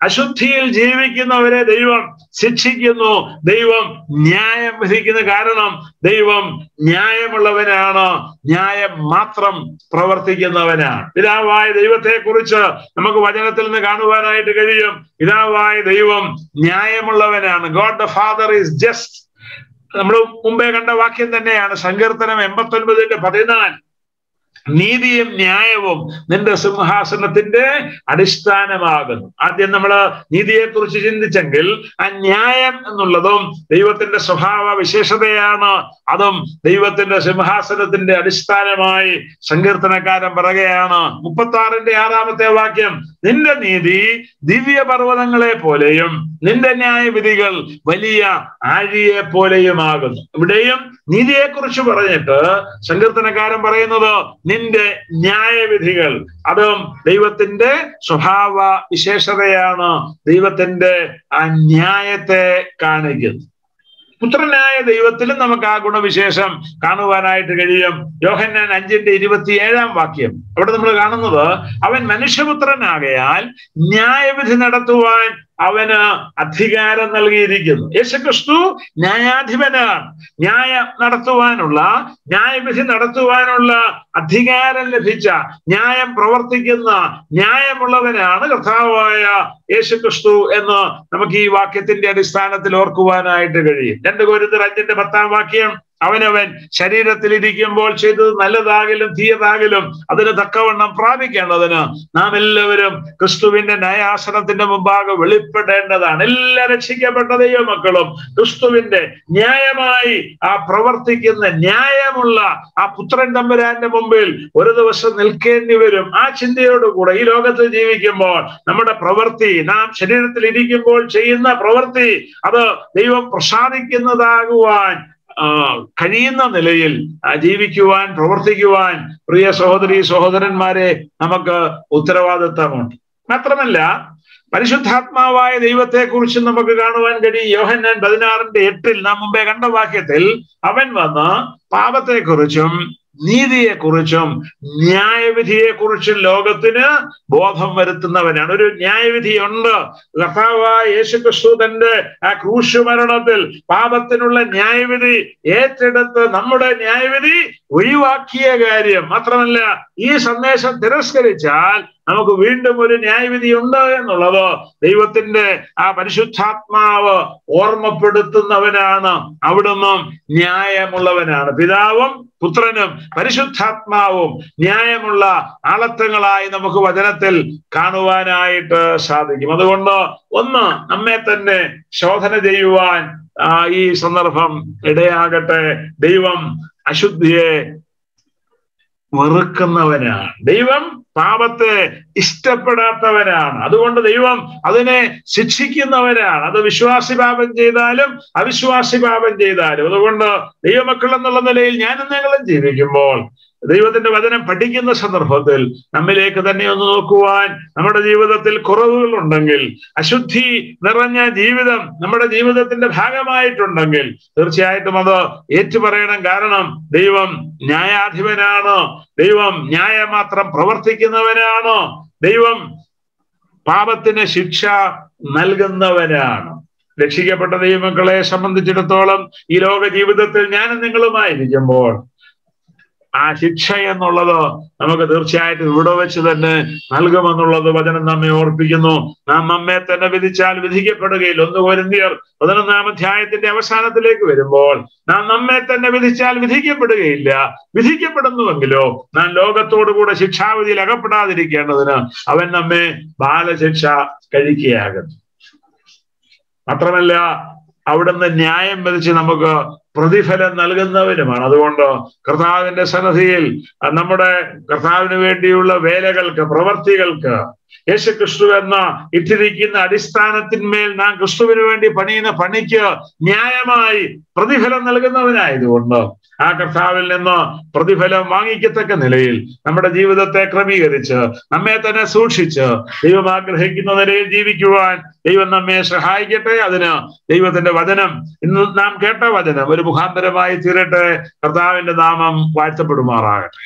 S1: അശുദ്ധിയിൽ ജീവിക്കുന്നവരെ ദൈവം ശിക്ഷിക്കുന്നു ദൈവം ന്യായം വിധിക്കുന്ന കാരണം ദൈവം ന്യായമുള്ളവനാണ് ന്യായം മാത്രം പ്രവർത്തിക്കുന്നവനാണ് പിതാവായ ദൈവത്തെക്കുറിച്ച് നമുക്ക് വചനത്തിൽ നിന്ന് കാണുവാനായിട്ട് കഴിയും പിതാവായ ദൈവം ന്യായമുള്ളവനാണ് God the father is just നമ്മൾ മുമ്പേ കണ്ട വാക്യം തന്നെയാണ് സങ്കീർത്തനം എൺപത്തി ഒൻപതിന്റെ പതിനാല് നീതിയും ന്യായവും നിന്റെ സിംഹാസനത്തിന്റെ അടിസ്ഥാനമാകുന്നു ആദ്യം നമ്മൾ നീതിയെക്കുറിച്ച് ചിന്തിച്ചെങ്കിൽ ആ ന്യായം എന്നുള്ളതും ദൈവത്തിന്റെ സ്വഭാവ വിശേഷതയാണ് അതും ദൈവത്തിന്റെ സിംഹാസനത്തിന്റെ അടിസ്ഥാനമായി സങ്കീർത്തനക്കാരൻ പറയുകയാണ് മുപ്പത്തി ആറിന്റെ ആറാമത്തെ വാക്യം നിന്റെ നീതി പർവ്വതങ്ങളെ പോലെയും നിന്റെ ന്യായവിധികൾ വലിയ ആഴിയെ പോലെയുമാകുന്നു ഇവിടെയും നീതിയെക്കുറിച്ച് പറഞ്ഞിട്ട് സങ്കീർത്തനക്കാരൻ പറയുന്നത് നിന്റെ ന്യായവിധികൾ അതും ദൈവത്തിന്റെ സ്വഭാവ വിശേഷതയാണ് ദൈവത്തിന്റെ ആ ന്യായത്തെ കാണിക്കുന്നത് പുത്രനായ ദൈവത്തിലും നമുക്ക് ആ ഗുണവിശേഷം കാണുവാനായിട്ട് കഴിയും യോഹന്നാൻ അഞ്ചിന്റെ ഇരുപത്തിയേഴാം വാക്യം അവിടെ നമ്മൾ കാണുന്നത് അവൻ മനുഷ്യപുത്രനാകയാൽ ന്യായവിധി നടത്തുവാൻ അവന് അധികാരം നൽകിയിരിക്കുന്നു യേശുക്രിസ്തു ന്യായാധിപനാണ് ന്യായം നടത്തുവാനുള്ള ന്യായവിധി നടത്തുവാനുള്ള അധികാരം ലഭിച്ച ന്യായം പ്രവർത്തിക്കുന്ന ന്യായമുള്ളവനാണ് കർത്താവായ യേശുക്രിസ്തു എന്ന് നമുക്ക് ഈ വാക്യത്തിന്റെ അടിസ്ഥാനത്തിൽ ഓർക്കുവാനായിട്ട് കഴിയും രണ്ട് കോരുത്തർ അഞ്ചിന്റെ പത്താം വാക്യം അവനവൻ ശരീരത്തിൽ ഇരിക്കുമ്പോൾ ചെയ്തത് നല്ലതാകിലും തീയതാകിലും അതിന് തക്കവണ്ണം പ്രാപിക്കേണ്ടതിന് നാം എല്ലാവരും ക്രിസ്തുവിന്റെ ന്യായാസനത്തിന്റെ മുമ്പാകെ വെളിപ്പെടേണ്ടതാണ് എല്ലാ രക്ഷിക്കപ്പെട്ട ദൈവമക്കളും ക്രിസ്തുവിന്റെ ന്യായമായി ആ പ്രവർത്തിക്കുന്ന ന്യായമുള്ള ആ പുത്രൻ തമ്പുരാന്റെ മുമ്പിൽ ഒരു ദിവസം നിൽക്കേണ്ടി വരും ആ ചിന്തയോടുകൂടെ ഈ ലോകത്ത് ജീവിക്കുമ്പോൾ നമ്മുടെ പ്രവൃത്തി നാം ശരീരത്തിൽ ഇരിക്കുമ്പോൾ ചെയ്യുന്ന പ്രവൃത്തി അത് ദൈവം പ്രസാദിക്കുന്നതാകുവാൻ കഴിയുന്ന നിലയിൽ ജീവിക്കുവാൻ പ്രവർത്തിക്കുവാൻ പ്രിയ സഹോദരി സഹോദരന്മാരെ നമുക്ക് ഉത്തരവാദിത്തമുണ്ട് മാത്രമല്ല പരിശുദ്ധാത്മാവായ ദൈവത്തെക്കുറിച്ച് നമുക്ക് കാണുവാൻ കഴിയും യോഹന്നാൻ പതിനാറിന്റെ എട്ടിൽ നാം മുമ്പേ കണ്ട വാക്യത്തിൽ അവൻ വന്ന് പാപത്തെക്കുറിച്ചും നീതിയെക്കുറിച്ചും ന്യായവിധിയെക്കുറിച്ചും ലോകത്തിന് ബോധം വരുത്തുന്നവനാണ് ഒരു ന്യായവിധിയുണ്ട് കർത്താവായ യേശുക്രിസ്തു തന്റെ ആ ക്രൂശുമരണത്തിൽ പാപത്തിനുള്ള ന്യായവിധി ഏറ്റെടുത്ത് നമ്മുടെ ന്യായവിധി ഒഴിവാക്കിയ കാര്യം മാത്രമല്ല ഈ സന്ദേശം തിരസ്കരിച്ചാൽ നമുക്ക് വീണ്ടും ഒരു ന്യായവിധി ഉണ്ട് എന്നുള്ളത് ദൈവത്തിന്റെ ആ പരിശുദ്ധാത്മാവ് ഓർമ്മപ്പെടുത്തുന്നവനാണ് അവിടുന്ന് ന്യായമുള്ളവനാണ് പിതാവും പുത്രനും പരിശുദ്ധാത്മാവും ന്യായമുള്ള ആളത്വങ്ങളായി നമുക്ക് വചനത്തിൽ കാണുവാനായിട്ട് സാധിക്കും അതുകൊണ്ട് ഒന്ന് നമ്മെ തന്നെ ശോധന ചെയ്യുവാൻ ഈ സന്ദർഭം ഇടയാകട്ടെ ദൈവം അശുദ്ധിയെ വെറുക്കുന്നവനാണ് ദൈവം പാപത്തെ ഇഷ്ടപ്പെടാത്തവനാണ് അതുകൊണ്ട് ദൈവം അതിനെ ശിക്ഷിക്കുന്നവനാണ് അത് വിശ്വാസി പാപം ചെയ്താലും അവിശ്വാസി പാപം ചെയ്താലും അതുകൊണ്ട് ദൈവമക്കൾ എന്നുള്ള നിലയിൽ ഞാൻ നിങ്ങളും ജീവിക്കുമ്പോൾ ദൈവത്തിന്റെ വചനം പഠിക്കുന്ന സന്ദർഭത്തിൽ നമ്മിലേക്ക് തന്നെ ഒന്ന് നോക്കുവാൻ നമ്മുടെ ജീവിതത്തിൽ കുറവുകൾ ഉണ്ടെങ്കിൽ അശുദ്ധി നിറഞ്ഞ ജീവിതം നമ്മുടെ ജീവിതത്തിന്റെ ഭാഗമായിട്ടുണ്ടെങ്കിൽ തീർച്ചയായിട്ടും അത് ഏറ്റുപറയണം കാരണം ദൈവം ന്യായാധിപനാണ് ദൈവം മാത്രം പ്രവർത്തിക്കുന്നവനാണ് ദൈവം പാപത്തിന് ശിക്ഷ നൽകുന്നവനാണ് രക്ഷിക്കപ്പെട്ട ദൈവങ്ങളെ സംബന്ധിച്ചിടത്തോളം ഈ ലോക ജീവിതത്തിൽ ഞാനും നിങ്ങളുമായിരിക്കുമ്പോൾ ആ ശിക്ഷ എന്നുള്ളത് നമുക്ക് തീർച്ചയായിട്ടും ഇവിടെ വെച്ച് തന്നെ നൽകുമെന്നുള്ളത് വചനം നമ്മെ ഓർപ്പിക്കുന്നു നാം നമ്മെ തന്നെ വിധിച്ചാൽ വിധിക്കപ്പെടുകയില്ല ഒന്ന് വരുന്നിയർ പതിനൊന്നാം അധ്യായത്തിന്റെ അവസാനത്തിലേക്ക് വരുമ്പോൾ നാം നമ്മെ തന്നെ വിധിച്ചാൽ വിധിക്കപ്പെടുകയില്ല വിധിക്കപ്പെടുന്നുവെങ്കിലോ നാം കൂടെ ശിക്ഷാവിധിയിൽ അകപ്പെടാതിരിക്കേണ്ടതിന് അവൻ നമ്മെ ബാലശിക്ഷ കഴിക്കുകയാകുന്നു മാത്രമല്ല അവിടുന്ന് ന്യായം വിധിച്ച് നമുക്ക് പ്രതിഫലം നൽകുന്നവനുമാണ് അതുകൊണ്ട് കർത്താവിന്റെ സന്നദ്ധിയിൽ നമ്മുടെ കർത്താവിന് വേണ്ടിയുള്ള വേലകൾക്ക് പ്രവർത്തികൾക്ക് യേശു ക്രിസ്തു എന്ന ഇട്ടിരിക്കുന്ന അടിസ്ഥാനത്തിന്മേൽ നാം ക്രിസ്തുവിന് വേണ്ടി പണിയുന്ന പണിക്ക് ന്യായമായി പ്രതിഫലം നൽകുന്നവനായതുകൊണ്ട് ആ കർത്താവിൽ നിന്ന് പ്രതിഫലം വാങ്ങിക്കത്തക്ക നിലയിൽ നമ്മുടെ ജീവിതത്തെ ക്രമീകരിച്ച് നമ്മെ തന്നെ സൂക്ഷിച്ച് ദൈവം ആഗ്രഹിക്കുന്ന നിലയിൽ ജീവിക്കുവാൻ ദൈവം നമ്മെ സഹായിക്കട്ടെ അതിന് ദൈവത്തിന്റെ വചനം ഇന്ന് നാം കേട്ട വചനം ഒരു മുഖാന്തരമായി തീരട്ടെ കർത്താവിന്റെ നാമം വാഴ്ത്തപ്പെടുമാറാകട്ടെ